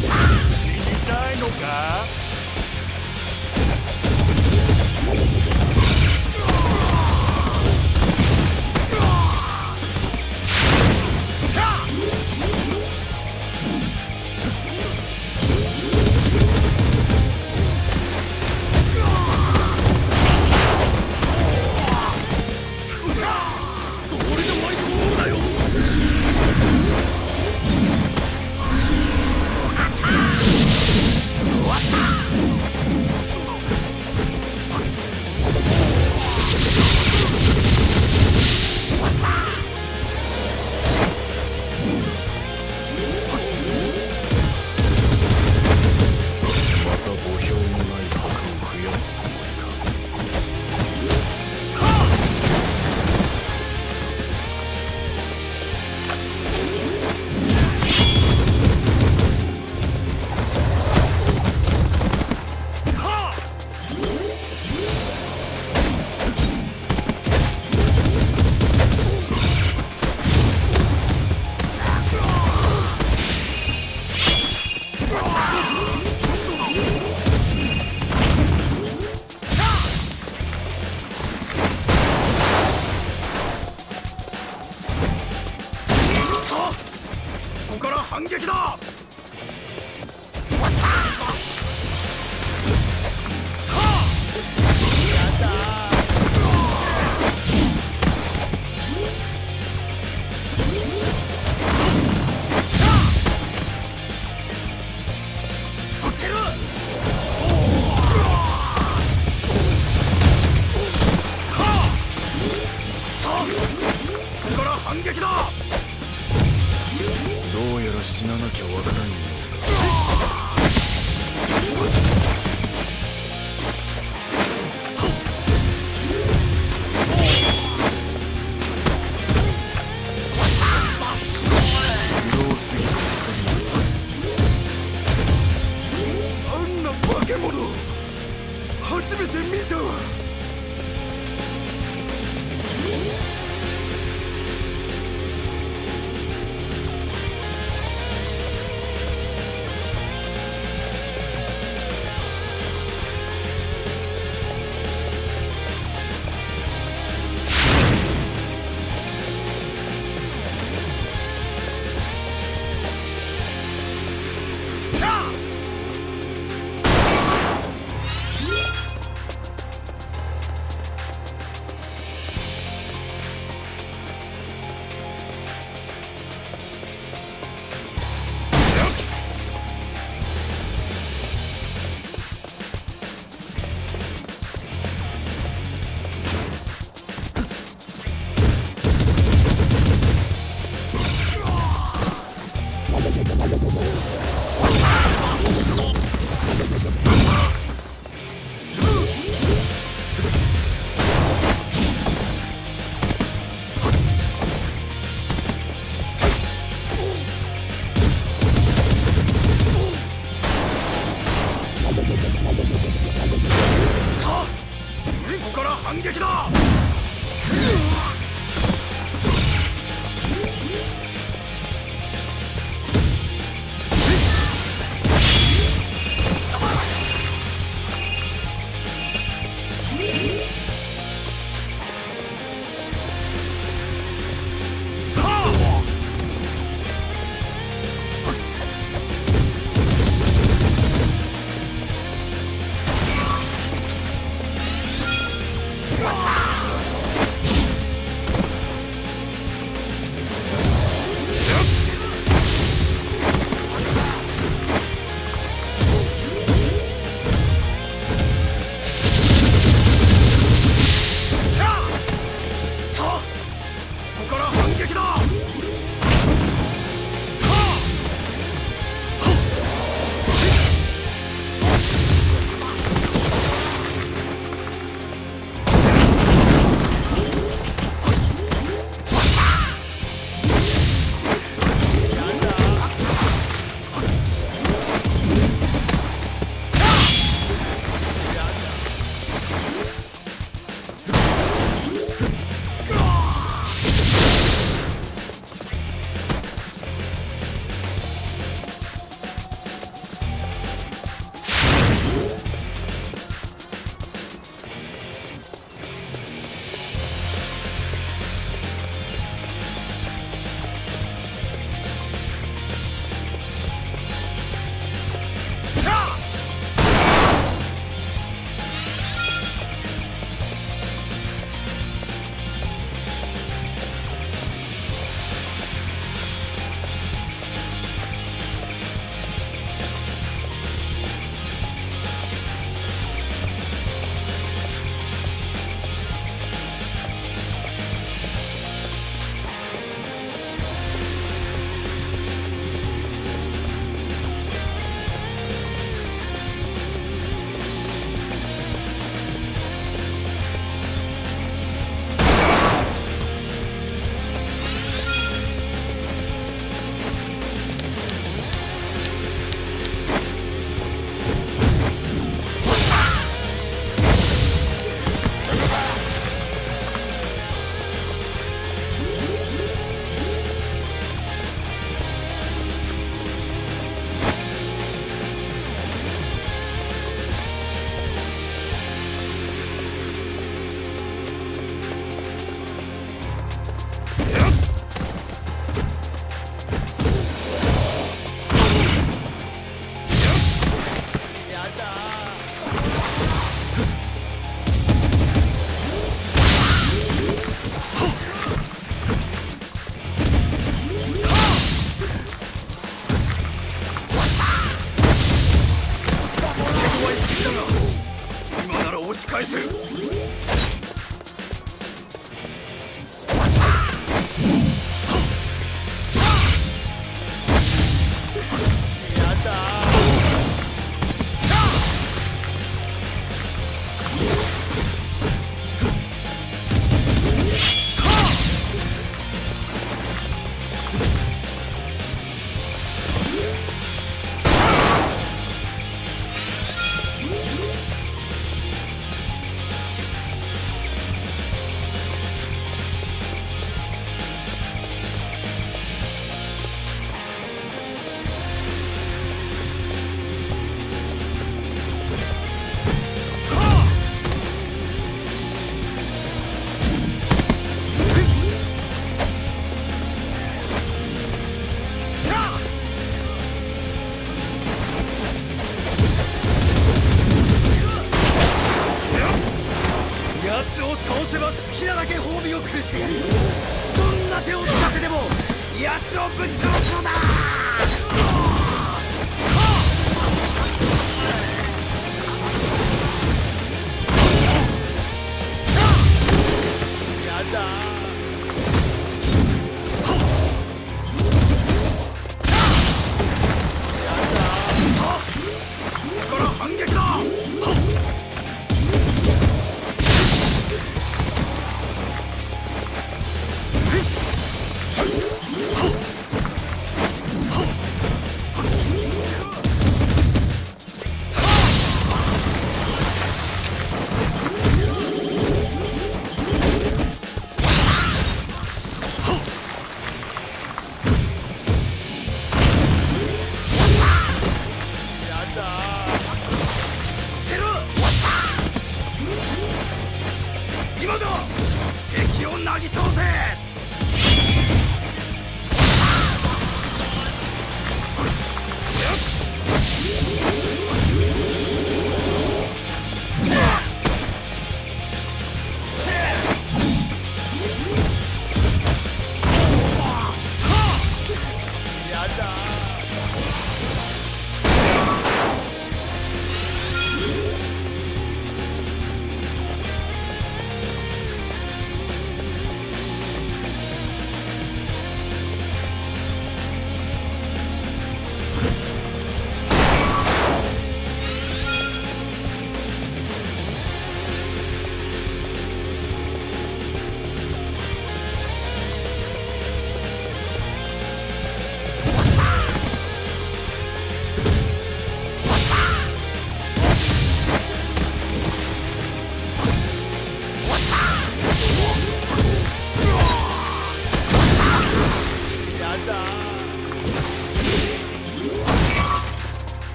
知りたいのか？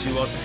が星は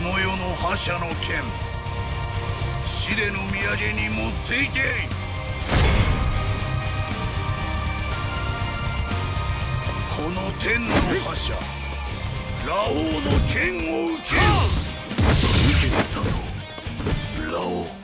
この世の覇者の剣。死での土産に持っていけ。この天の覇者ラオウの剣を受け受けてたとラオウ。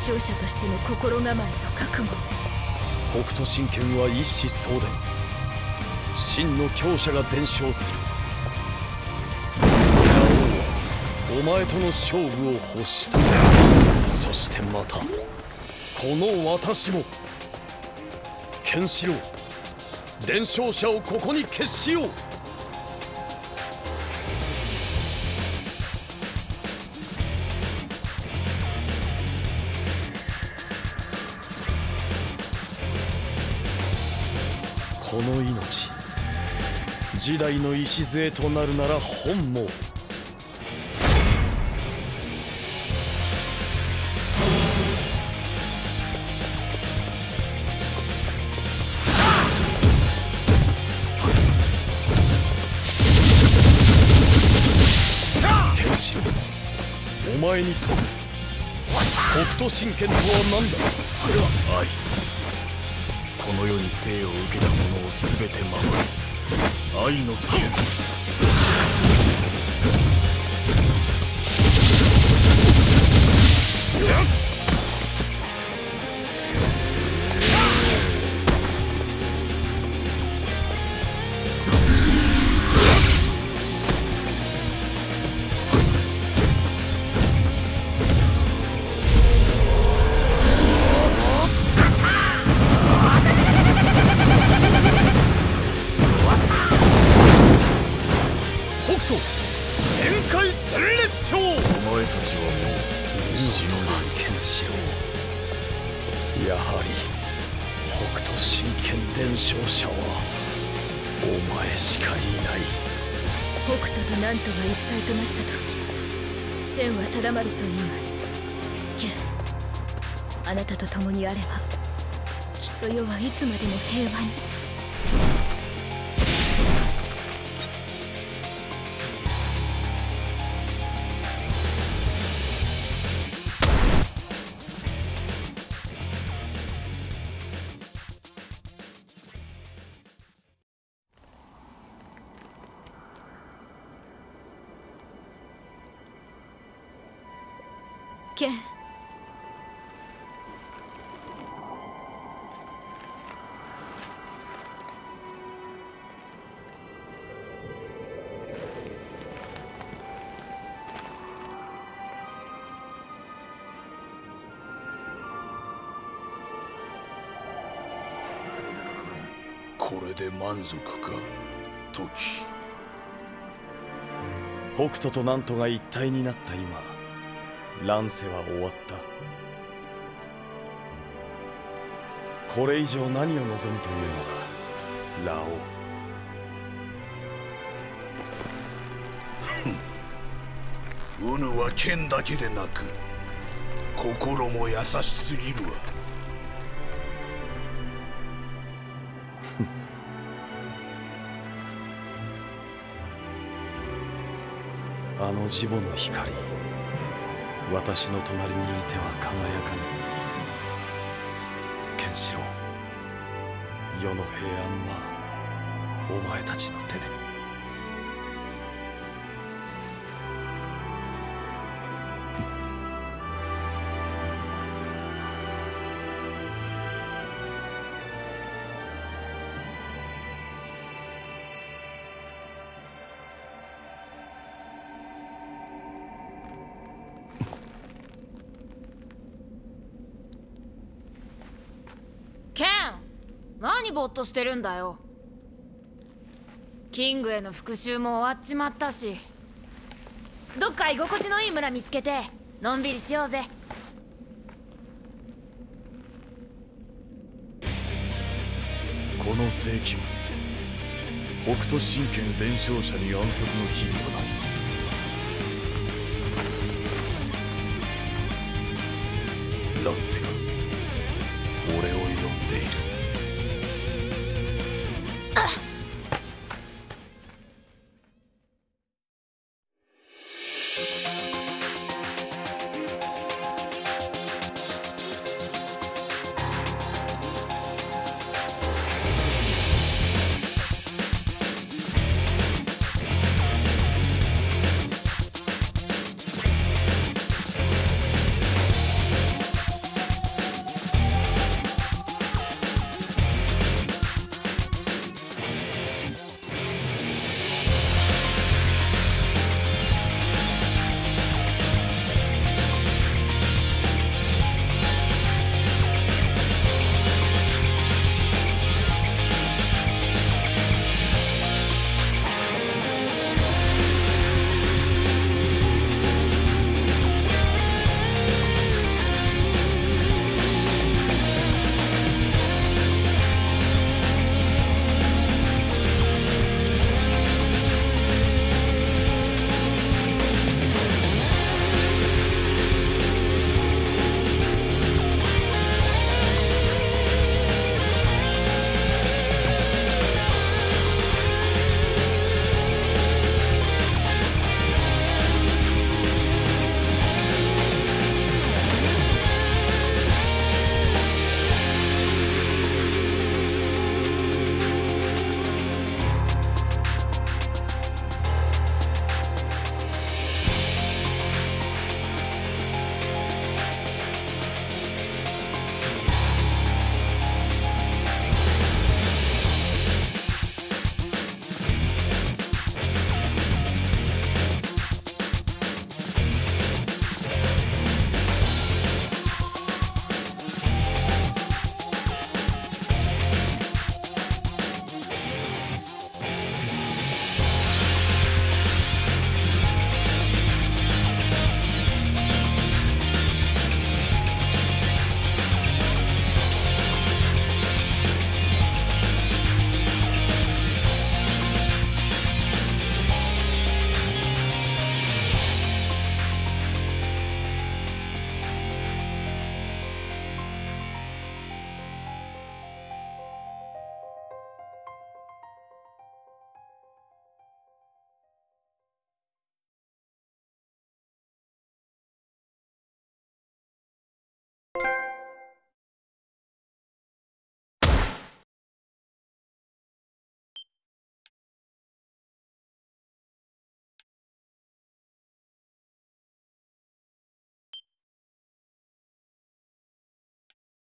承者としての心構えと覚悟。北斗神拳は一子相伝。真の強者が伝承する。ラオウはお前との勝負を欲した。そしてまたこの私もケンシロウ。伝承者をここに決しよう時代の礎となるなら本望。ケンシロウお前に問う北斗神拳とは何だ？これは愛この世に生を受けた者を全て守る。愛の剣これで満足か？時。北斗と南斗が一体になった今乱世は終わった。これ以上何を望むというのかラオ。ウヌは剣だけでなく心も優しすぎるわ。あのジボの光私の隣にいては輝かぬ。ケンシロウ世の平安はお前たちの手で。っとしてるんだよ。キングへの復讐も終わっちまったしどっか居心地のいい村見つけてのんびりしようぜ。この世紀末北斗神拳伝承者に安息の日々はない